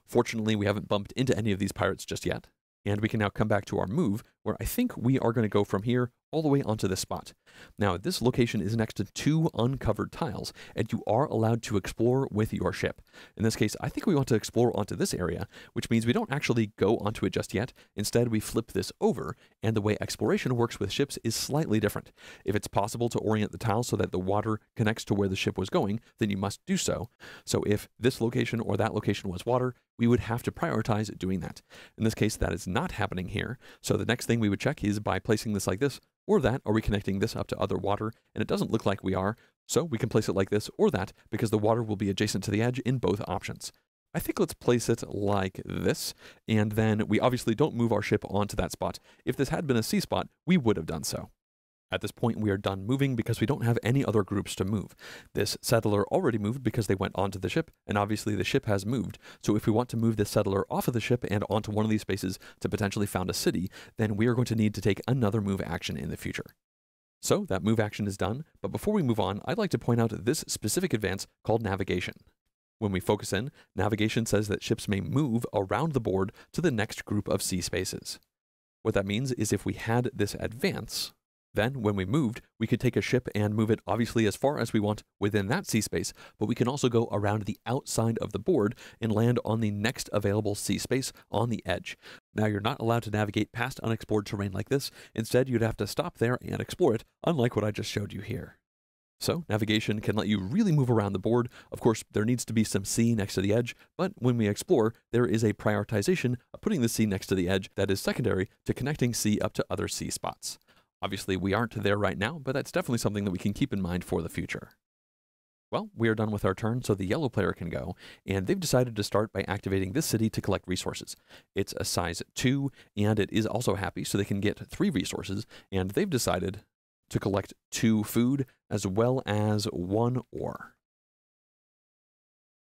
Fortunately, we haven't bumped into any of these pirates just yet, and we can now come back to our move, where I think we are going to go from here all the way onto this spot. Now, this location is next to two uncovered tiles, and you are allowed to explore with your ship. In this case, I think we want to explore onto this area, which means we don't actually go onto it just yet. Instead, we flip this over, and the way exploration works with ships is slightly different. If it's possible to orient the tile so that the water connects to where the ship was going, then you must do so. So if this location or that location was water, we would have to prioritize doing that. In this case, that is not happening here. So the next thing we would check is by placing this like this, or that, are we connecting this up to other water? And it doesn't look like we are, so we can place it like this or that because the water will be adjacent to the edge in both options. I think let's place it like this, and then we obviously don't move our ship onto that spot. If this had been a sea spot, we would have done so. At this point, we are done moving because we don't have any other groups to move. This settler already moved because they went onto the ship, and obviously the ship has moved. So if we want to move this settler off of the ship and onto one of these spaces to potentially found a city, then we are going to need to take another move action in the future. So that move action is done, but before we move on, I'd like to point out this specific advance called navigation. When we focus in, navigation says that ships may move around the board to the next group of sea spaces. What that means is if we had this advance, then, when we moved, we could take a ship and move it obviously as far as we want within that sea space, but we can also go around the outside of the board and land on the next available sea space on the edge. Now, you're not allowed to navigate past unexplored terrain like this. Instead, you'd have to stop there and explore it, unlike what I just showed you here. So, navigation can let you really move around the board. Of course, there needs to be some sea next to the edge, but when we explore, there is a prioritization of putting the sea next to the edge that is secondary to connecting sea up to other sea spots. Obviously, we aren't there right now, but that's definitely something that we can keep in mind for the future. Well, we are done with our turn, so the yellow player can go, and they've decided to start by activating this city to collect resources. It's a size 2, and it is also happy, so they can get 3 resources, and they've decided to collect 2 food as well as 1 ore.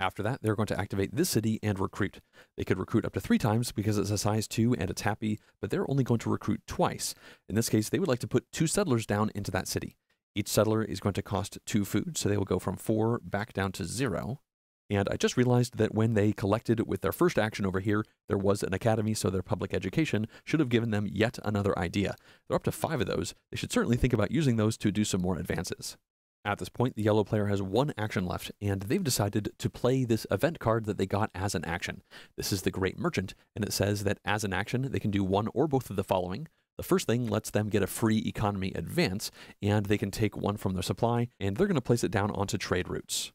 After that, they're going to activate this city and recruit. They could recruit up to three times because it's a size 2 and it's happy, but they're only going to recruit twice. In this case, they would like to put two settlers down into that city. Each settler is going to cost two food, so they will go from four back down to zero. And I just realized that when they collected with their first action over here, there was an academy, so their public education should have given them yet another idea. They're up to five of those. They should certainly think about using those to do some more advances. At this point, the yellow player has one action left, and they've decided to play this event card that they got as an action. This is the Great Merchant, and it says that as an action, they can do one or both of the following. The first thing lets them get a free economy advance, and they can take one from their supply, and they're going to place it down onto trade routes.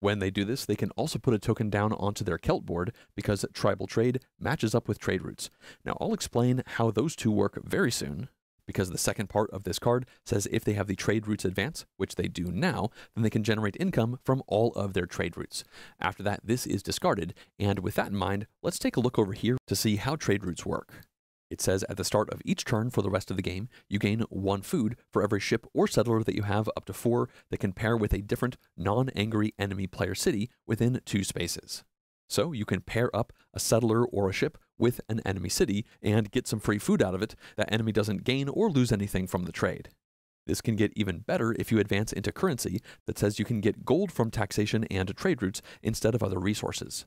When they do this, they can also put a token down onto their Celt board because tribal trade matches up with trade routes. Now, I'll explain how those two work very soon, because the second part of this card says if they have the trade routes advance, which they do now, then they can generate income from all of their trade routes. After that, this is discarded, and with that in mind, let's take a look over here to see how trade routes work. It says at the start of each turn for the rest of the game, you gain one food for every ship or settler that you have up to four that can pair with a different non-angry enemy player city within two spaces. So you can pair up a settler or a ship with an enemy city and get some free food out of it. That enemy doesn't gain or lose anything from the trade. This can get even better if you advance into currency that says you can get gold from taxation and trade routes instead of other resources.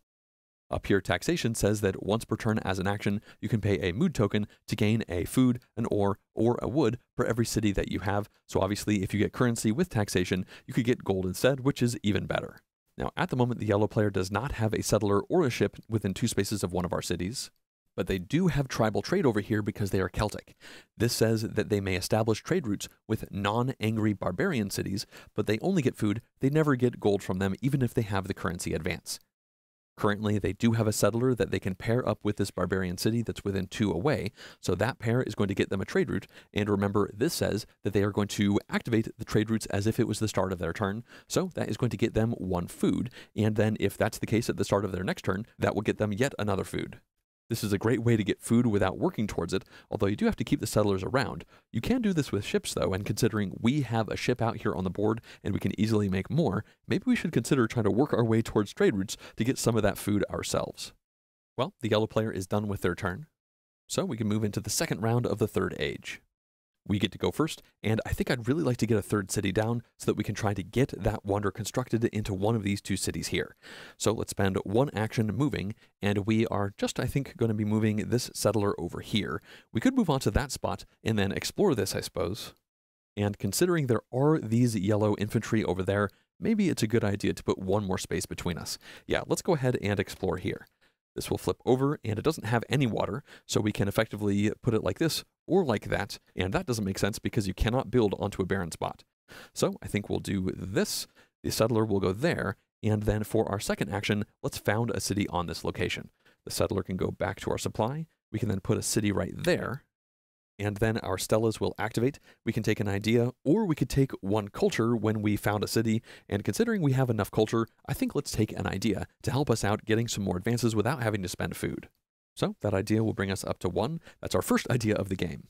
Up here, taxation says that once per turn as an action, you can pay a mood token to gain a food, an ore, or a wood for every city that you have. So obviously, if you get currency with taxation, you could get gold instead, which is even better. Now, at the moment, the yellow player does not have a settler or a ship within two spaces of one of our cities, but they do have tribal trade over here because they are Celtic. This says that they may establish trade routes with non angry barbarian cities, but they only get food, they never get gold from them, even if they have the currency advance. Currently, they do have a settler that they can pair up with this barbarian city that's within two away. So that pair is going to get them a trade route. And remember, this says that they are going to activate the trade routes as if it was the start of their turn. So that is going to get them one food. And then if that's the case at the start of their next turn, that will get them yet another food. This is a great way to get food without working towards it, although you do have to keep the settlers around. You can do this with ships though, and considering we have a ship out here on the board and we can easily make more, maybe we should consider trying to work our way towards trade routes to get some of that food ourselves. Well, the yellow player is done with their turn, so we can move into the second round of the third age we get to go first, and I think I'd really like to get a third city down so that we can try to get that wonder constructed into one of these two cities here. So let's spend one action moving, and we are just, I think, going to be moving this settler over here. We could move on to that spot and then explore this, I suppose. And considering there are these yellow infantry over there, maybe it's a good idea to put one more space between us. Yeah, let's go ahead and explore here. This will flip over and it doesn't have any water, so we can effectively put it like this or like that, and that doesn't make sense because you cannot build onto a barren spot. So I think we'll do this, the settler will go there, and then for our second action, let's found a city on this location. The settler can go back to our supply, we can then put a city right there, and then our Stelas will activate. We can take an idea, or we could take one culture when we found a city, and considering we have enough culture, I think let's take an idea to help us out getting some more advances without having to spend food. So that idea will bring us up to one. That's our first idea of the game.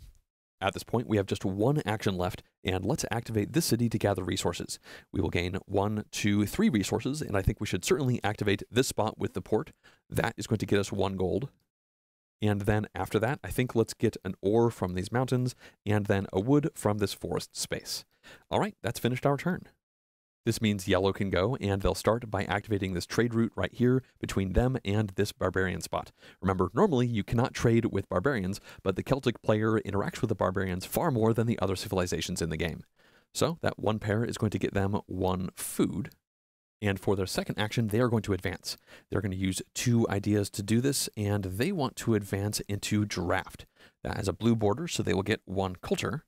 At this point, we have just one action left, and let's activate this city to gather resources. We will gain one, two, three resources, and I think we should certainly activate this spot with the port. That is going to get us one gold. And then after that, I think let's get an ore from these mountains and then a wood from this forest space. All right, that's finished our turn. This means yellow can go, and they'll start by activating this trade route right here between them and this barbarian spot. Remember, normally you cannot trade with barbarians, but the Celtic player interacts with the barbarians far more than the other civilizations in the game. So that one pair is going to get them one food, and for their second action, they are going to advance. They're going to use two ideas to do this, and they want to advance into draft. That has a blue border, so they will get one culture.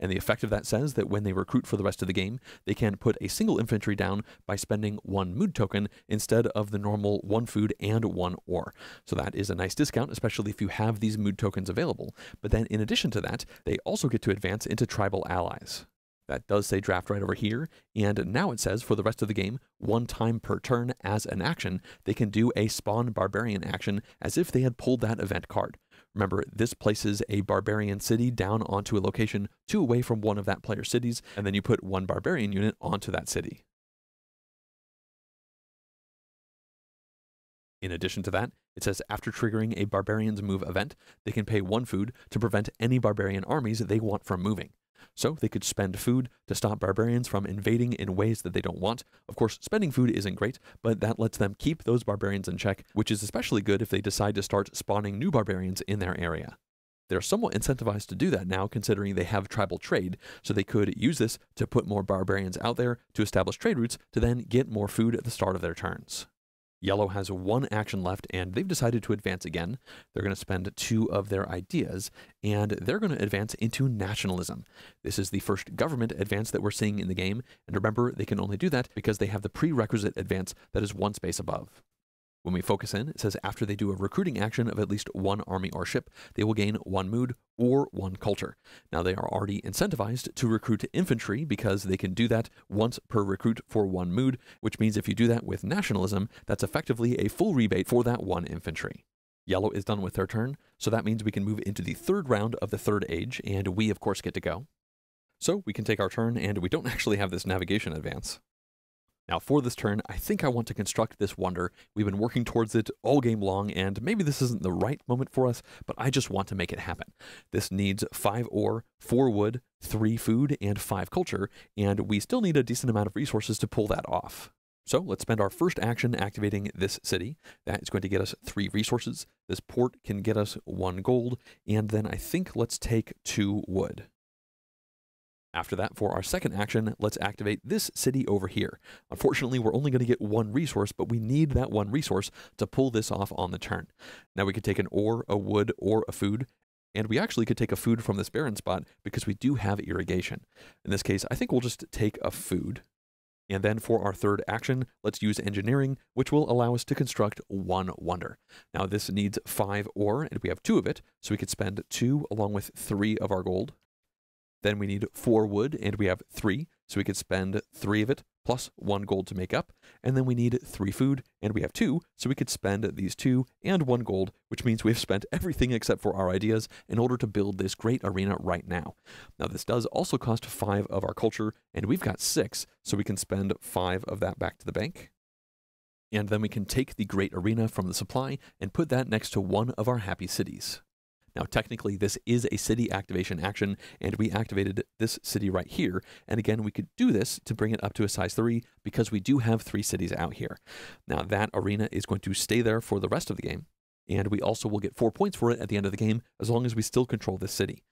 And the effect of that says that when they recruit for the rest of the game, they can put a single infantry down by spending one mood token instead of the normal one food and one ore. So that is a nice discount, especially if you have these mood tokens available. But then in addition to that, they also get to advance into tribal allies. That does say draft right over here, and now it says for the rest of the game, one time per turn as an action, they can do a spawn barbarian action as if they had pulled that event card. Remember, this places a barbarian city down onto a location two away from one of that player's cities, and then you put one barbarian unit onto that city. In addition to that, it says after triggering a barbarian's move event, they can pay one food to prevent any barbarian armies they want from moving. So they could spend food to stop barbarians from invading in ways that they don't want. Of course, spending food isn't great, but that lets them keep those barbarians in check, which is especially good if they decide to start spawning new barbarians in their area. They're somewhat incentivized to do that now, considering they have tribal trade, so they could use this to put more barbarians out there to establish trade routes to then get more food at the start of their turns. Yellow has one action left, and they've decided to advance again. They're going to spend two of their ideas, and they're going to advance into nationalism. This is the first government advance that we're seeing in the game, and remember, they can only do that because they have the prerequisite advance that is one space above. When we focus in, it says after they do a recruiting action of at least one army or ship, they will gain one mood or one culture. Now, they are already incentivized to recruit infantry because they can do that once per recruit for one mood, which means if you do that with nationalism, that's effectively a full rebate for that one infantry. Yellow is done with their turn, so that means we can move into the third round of the third age, and we, of course, get to go. So we can take our turn, and we don't actually have this navigation advance. Now for this turn, I think I want to construct this wonder. We've been working towards it all game long, and maybe this isn't the right moment for us, but I just want to make it happen. This needs 5 ore, 4 wood, 3 food, and 5 culture, and we still need a decent amount of resources to pull that off. So let's spend our first action activating this city. That is going to get us 3 resources. This port can get us 1 gold, and then I think let's take 2 wood. After that, for our second action, let's activate this city over here. Unfortunately, we're only going to get one resource, but we need that one resource to pull this off on the turn. Now we could take an ore, a wood, or a food, and we actually could take a food from this barren spot because we do have irrigation. In this case, I think we'll just take a food. And then for our third action, let's use engineering, which will allow us to construct one wonder. Now this needs five ore, and we have two of it, so we could spend two along with three of our gold. Then we need four wood, and we have three, so we could spend three of it plus one gold to make up. And then we need three food, and we have two, so we could spend these two and one gold, which means we've spent everything except for our ideas in order to build this great arena right now. Now, this does also cost five of our culture, and we've got six, so we can spend five of that back to the bank. And then we can take the great arena from the supply and put that next to one of our happy cities. Now, technically, this is a city activation action, and we activated this city right here. And again, we could do this to bring it up to a size 3 because we do have three cities out here. Now, that arena is going to stay there for the rest of the game, and we also will get 4 points for it at the end of the game as long as we still control this city.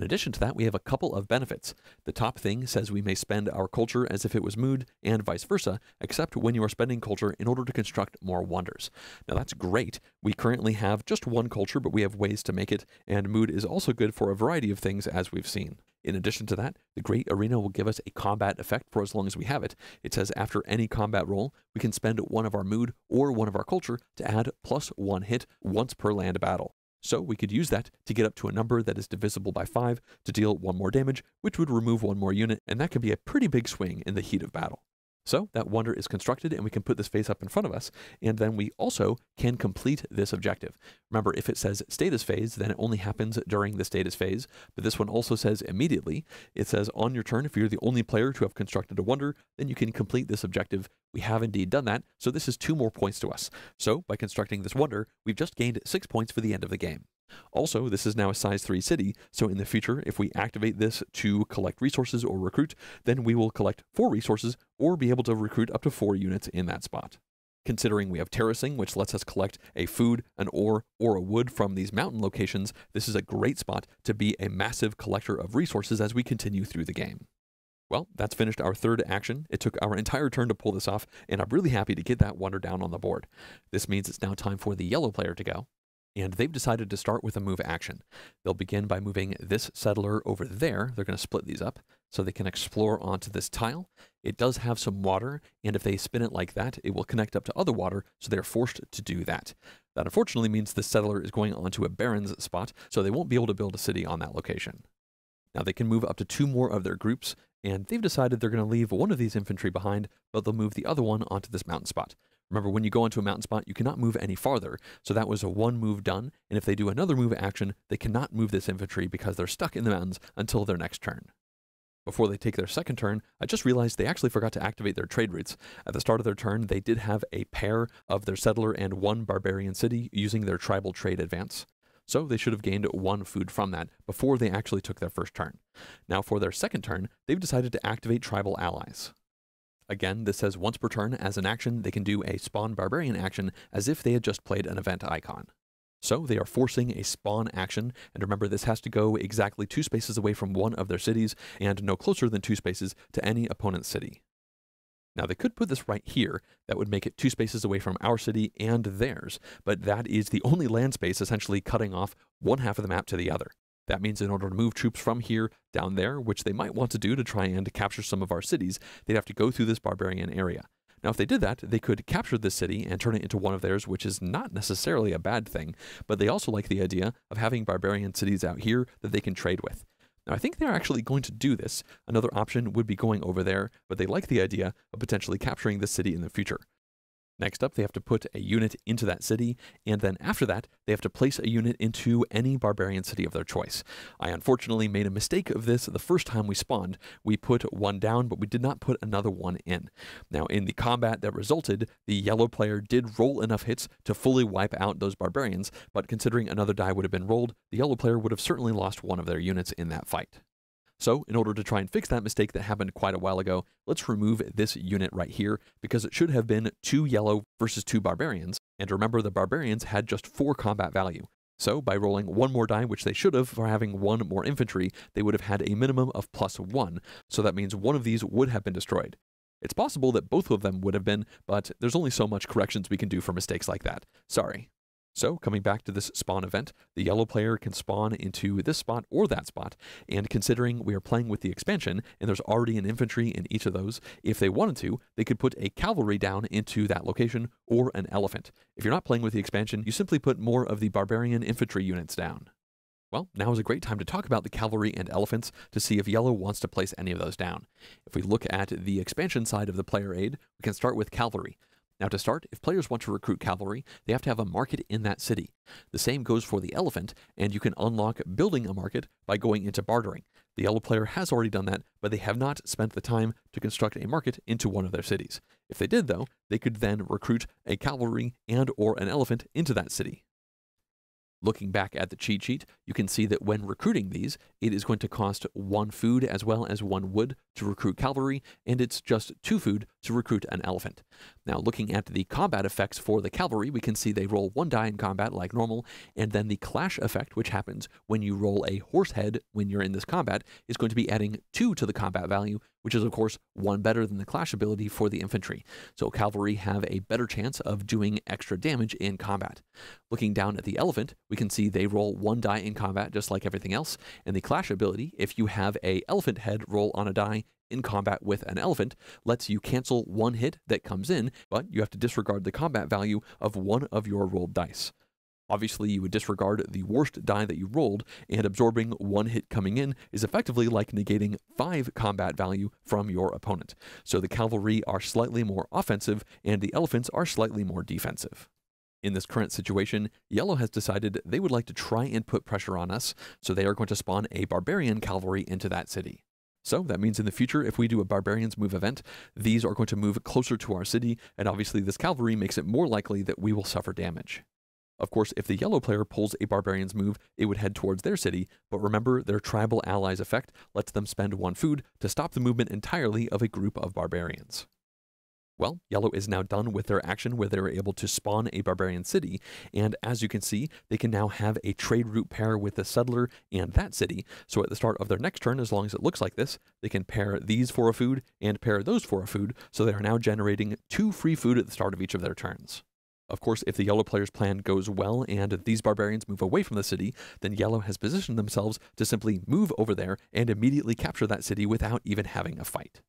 In addition to that, we have a couple of benefits. The top thing says we may spend our culture as if it was mood, and vice versa, except when you are spending culture in order to construct more wonders. Now that's great. We currently have just one culture, but we have ways to make it, and mood is also good for a variety of things as we've seen. In addition to that, the Great Arena will give us a combat effect for as long as we have it. It says after any combat roll, we can spend one of our mood or one of our culture to add plus one hit once per land battle. So we could use that to get up to a number that is divisible by 5 to deal 1 more damage, which would remove 1 more unit, and that can be a pretty big swing in the heat of battle. So that wonder is constructed and we can put this face up in front of us. And then we also can complete this objective. Remember, if it says status phase, then it only happens during the status phase. But this one also says immediately. It says on your turn, if you're the only player to have constructed a wonder, then you can complete this objective. We have indeed done that. So this is two more points to us. So by constructing this wonder, we've just gained six points for the end of the game. Also, this is now a size 3 city, so in the future, if we activate this to collect resources or recruit, then we will collect 4 resources or be able to recruit up to 4 units in that spot. Considering we have terracing, which lets us collect a food, an ore, or a wood from these mountain locations, this is a great spot to be a massive collector of resources as we continue through the game. Well, that's finished our third action. It took our entire turn to pull this off, and I'm really happy to get that wonder down on the board. This means it's now time for the yellow player to go and they've decided to start with a move action. They'll begin by moving this settler over there. They're going to split these up so they can explore onto this tile. It does have some water, and if they spin it like that, it will connect up to other water, so they're forced to do that. That unfortunately means the settler is going onto a Baron's spot, so they won't be able to build a city on that location. Now they can move up to two more of their groups, and they've decided they're going to leave one of these infantry behind, but they'll move the other one onto this mountain spot. Remember, when you go into a mountain spot, you cannot move any farther. So that was a one move done. And if they do another move action, they cannot move this infantry because they're stuck in the mountains until their next turn. Before they take their second turn, I just realized they actually forgot to activate their trade routes. At the start of their turn, they did have a pair of their settler and one barbarian city using their tribal trade advance. So they should have gained one food from that before they actually took their first turn. Now for their second turn, they've decided to activate tribal allies. Again, this says once per turn as an action, they can do a spawn barbarian action as if they had just played an event icon. So they are forcing a spawn action, and remember this has to go exactly two spaces away from one of their cities and no closer than two spaces to any opponent's city. Now they could put this right here, that would make it two spaces away from our city and theirs, but that is the only land space essentially cutting off one half of the map to the other. That means in order to move troops from here down there, which they might want to do to try and capture some of our cities, they'd have to go through this barbarian area. Now, if they did that, they could capture this city and turn it into one of theirs, which is not necessarily a bad thing, but they also like the idea of having barbarian cities out here that they can trade with. Now, I think they're actually going to do this. Another option would be going over there, but they like the idea of potentially capturing this city in the future. Next up, they have to put a unit into that city, and then after that, they have to place a unit into any barbarian city of their choice. I unfortunately made a mistake of this the first time we spawned. We put one down, but we did not put another one in. Now, in the combat that resulted, the yellow player did roll enough hits to fully wipe out those barbarians, but considering another die would have been rolled, the yellow player would have certainly lost one of their units in that fight. So in order to try and fix that mistake that happened quite a while ago, let's remove this unit right here because it should have been two yellow versus two barbarians. And remember the barbarians had just four combat value. So by rolling one more die, which they should have for having one more infantry, they would have had a minimum of plus one. So that means one of these would have been destroyed. It's possible that both of them would have been, but there's only so much corrections we can do for mistakes like that. Sorry. So, coming back to this spawn event, the yellow player can spawn into this spot or that spot, and considering we are playing with the expansion and there's already an infantry in each of those, if they wanted to, they could put a cavalry down into that location or an elephant. If you're not playing with the expansion, you simply put more of the barbarian infantry units down. Well, now is a great time to talk about the cavalry and elephants to see if yellow wants to place any of those down. If we look at the expansion side of the player aid, we can start with cavalry. Now, to start, if players want to recruit cavalry, they have to have a market in that city. The same goes for the elephant, and you can unlock building a market by going into bartering. The yellow player has already done that, but they have not spent the time to construct a market into one of their cities. If they did, though, they could then recruit a cavalry and or an elephant into that city. Looking back at the cheat sheet, you can see that when recruiting these, it is going to cost one food as well as one wood to recruit cavalry, and it's just two food to recruit an elephant. Now, looking at the combat effects for the cavalry, we can see they roll one die in combat like normal, and then the clash effect, which happens when you roll a horse head when you're in this combat, is going to be adding two to the combat value, which is, of course, one better than the clash ability for the infantry. So cavalry have a better chance of doing extra damage in combat. Looking down at the elephant, we can see they roll one die in combat just like everything else, and the clash ability, if you have a elephant head roll on a die in combat with an elephant, lets you cancel one hit that comes in, but you have to disregard the combat value of one of your rolled dice. Obviously, you would disregard the worst die that you rolled, and absorbing one hit coming in is effectively like negating five combat value from your opponent. So the cavalry are slightly more offensive, and the elephants are slightly more defensive. In this current situation, Yellow has decided they would like to try and put pressure on us, so they are going to spawn a barbarian cavalry into that city. So that means in the future, if we do a Barbarians Move event, these are going to move closer to our city, and obviously this cavalry makes it more likely that we will suffer damage. Of course, if the yellow player pulls a Barbarians move, it would head towards their city, but remember their tribal allies effect lets them spend one food to stop the movement entirely of a group of barbarians. Well, Yellow is now done with their action where they were able to spawn a barbarian city, and as you can see, they can now have a trade route pair with the settler and that city. So at the start of their next turn, as long as it looks like this, they can pair these for a food and pair those for a food, so they are now generating two free food at the start of each of their turns. Of course, if the yellow player's plan goes well and these barbarians move away from the city, then yellow has positioned themselves to simply move over there and immediately capture that city without even having a fight.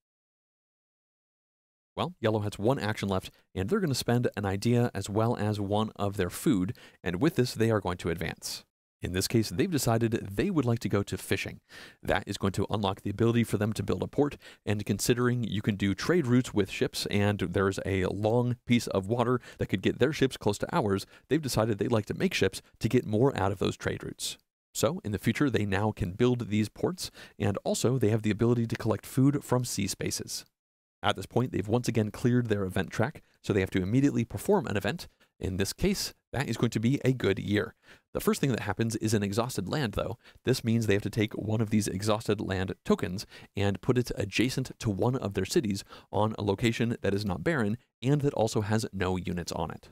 Well, yellow has one action left, and they're going to spend an idea as well as one of their food, and with this, they are going to advance. In this case, they've decided they would like to go to fishing. That is going to unlock the ability for them to build a port, and considering you can do trade routes with ships and there's a long piece of water that could get their ships close to ours, they've decided they'd like to make ships to get more out of those trade routes. So, in the future, they now can build these ports, and also they have the ability to collect food from sea spaces. At this point, they've once again cleared their event track, so they have to immediately perform an event. In this case, that is going to be a good year. The first thing that happens is an exhausted land, though. This means they have to take one of these exhausted land tokens and put it adjacent to one of their cities on a location that is not barren and that also has no units on it.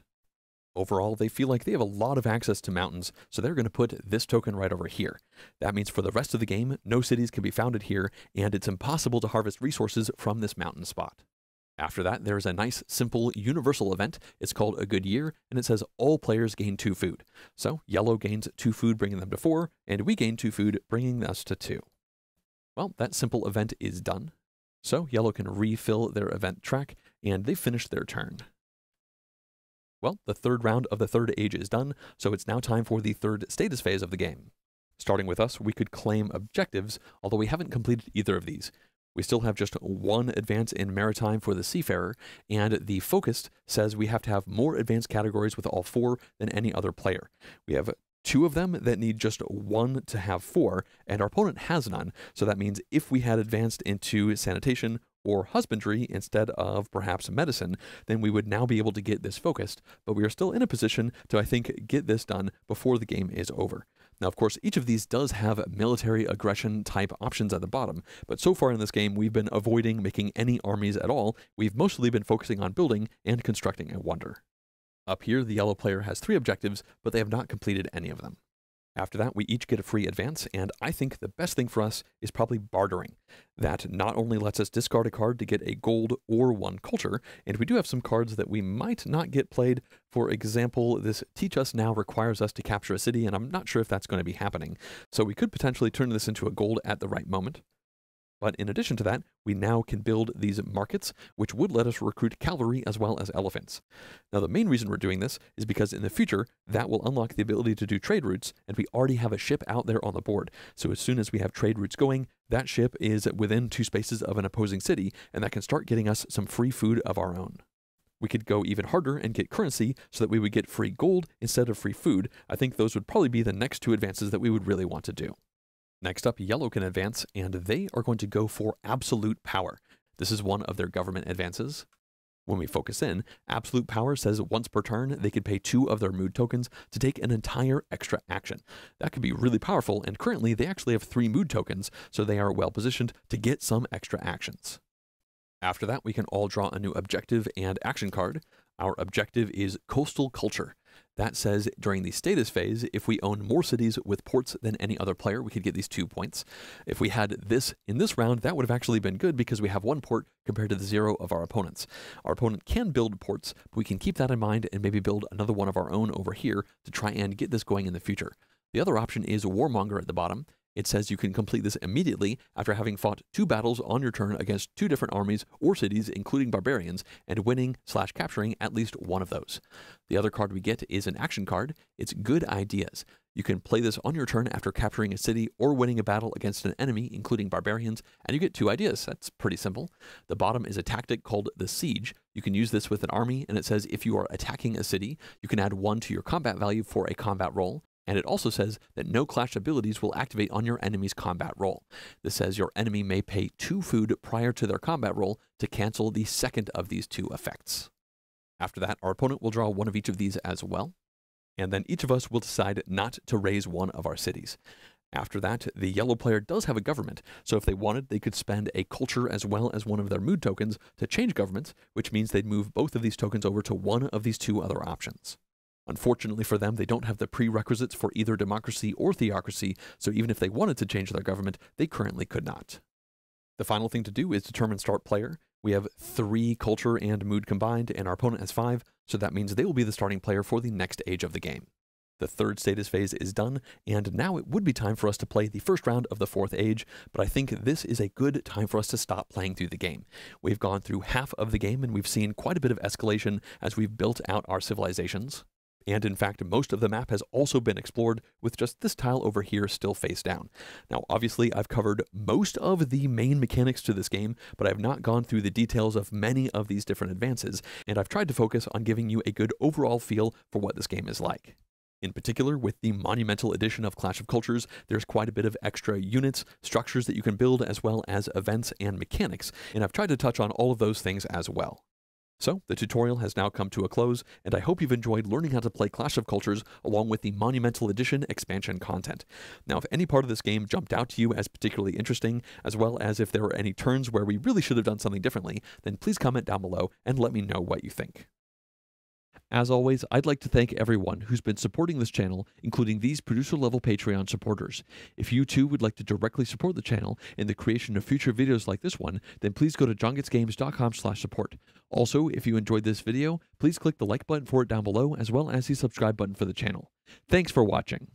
Overall, they feel like they have a lot of access to mountains, so they're going to put this token right over here. That means for the rest of the game, no cities can be founded here, and it's impossible to harvest resources from this mountain spot. After that, there's a nice, simple, universal event. It's called A Good Year, and it says all players gain two food. So, yellow gains two food, bringing them to four, and we gain two food, bringing us to two. Well, that simple event is done. So, yellow can refill their event track, and they've finished their turn. Well, the third round of the third age is done, so it's now time for the third status phase of the game. Starting with us, we could claim objectives, although we haven't completed either of these. We still have just one advance in maritime for the seafarer, and the focused says we have to have more advanced categories with all four than any other player. We have two of them that need just one to have four, and our opponent has none. So that means if we had advanced into sanitation or husbandry instead of perhaps medicine, then we would now be able to get this focused. But we are still in a position to, I think, get this done before the game is over. Now, of course, each of these does have military aggression type options at the bottom, but so far in this game, we've been avoiding making any armies at all. We've mostly been focusing on building and constructing a wonder. Up here, the yellow player has three objectives, but they have not completed any of them. After that, we each get a free advance, and I think the best thing for us is probably bartering. That not only lets us discard a card to get a gold or one culture, and we do have some cards that we might not get played. For example, this Teach Us Now requires us to capture a city, and I'm not sure if that's going to be happening. So we could potentially turn this into a gold at the right moment. But in addition to that, we now can build these markets, which would let us recruit cavalry as well as elephants. Now, the main reason we're doing this is because in the future, that will unlock the ability to do trade routes, and we already have a ship out there on the board. So as soon as we have trade routes going, that ship is within two spaces of an opposing city, and that can start getting us some free food of our own. We could go even harder and get currency so that we would get free gold instead of free food. I think those would probably be the next two advances that we would really want to do. Next up, yellow can advance, and they are going to go for absolute power. This is one of their government advances. When we focus in, absolute power says once per turn they could pay two of their mood tokens to take an entire extra action. That could be really powerful, and currently they actually have three mood tokens, so they are well positioned to get some extra actions. After that, we can all draw a new objective and action card. Our objective is Coastal Culture. That says during the status phase, if we own more cities with ports than any other player, we could get these two points. If we had this in this round, that would have actually been good because we have one port compared to the zero of our opponents. Our opponent can build ports, but we can keep that in mind and maybe build another one of our own over here to try and get this going in the future. The other option is a Warmonger at the bottom. It says you can complete this immediately after having fought two battles on your turn against two different armies or cities, including barbarians, and winning slash capturing at least one of those. The other card we get is an action card. It's Good Ideas. You can play this on your turn after capturing a city or winning a battle against an enemy, including barbarians, and you get two ideas. That's pretty simple. The bottom is a tactic called the Siege. You can use this with an army, and it says if you are attacking a city, you can add one to your combat value for a combat roll and it also says that no clash abilities will activate on your enemy's combat roll. This says your enemy may pay two food prior to their combat roll to cancel the second of these two effects. After that, our opponent will draw one of each of these as well, and then each of us will decide not to raze one of our cities. After that, the yellow player does have a government, so if they wanted, they could spend a culture as well as one of their mood tokens to change governments, which means they'd move both of these tokens over to one of these two other options. Unfortunately for them, they don't have the prerequisites for either democracy or theocracy, so even if they wanted to change their government, they currently could not. The final thing to do is determine start player. We have three culture and mood combined, and our opponent has five, so that means they will be the starting player for the next age of the game. The third status phase is done, and now it would be time for us to play the first round of the fourth age, but I think this is a good time for us to stop playing through the game. We've gone through half of the game, and we've seen quite a bit of escalation as we've built out our civilizations. And in fact, most of the map has also been explored with just this tile over here still face down. Now, obviously, I've covered most of the main mechanics to this game, but I've not gone through the details of many of these different advances, and I've tried to focus on giving you a good overall feel for what this game is like. In particular, with the Monumental Edition of Clash of Cultures, there's quite a bit of extra units, structures that you can build, as well as events and mechanics, and I've tried to touch on all of those things as well. So, the tutorial has now come to a close, and I hope you've enjoyed learning how to play Clash of Cultures along with the Monumental Edition expansion content. Now, if any part of this game jumped out to you as particularly interesting, as well as if there were any turns where we really should have done something differently, then please comment down below and let me know what you think. As always, I'd like to thank everyone who's been supporting this channel, including these producer-level Patreon supporters. If you too would like to directly support the channel in the creation of future videos like this one, then please go to jongetsgames.com slash support. Also, if you enjoyed this video, please click the like button for it down below, as well as the subscribe button for the channel. Thanks for watching.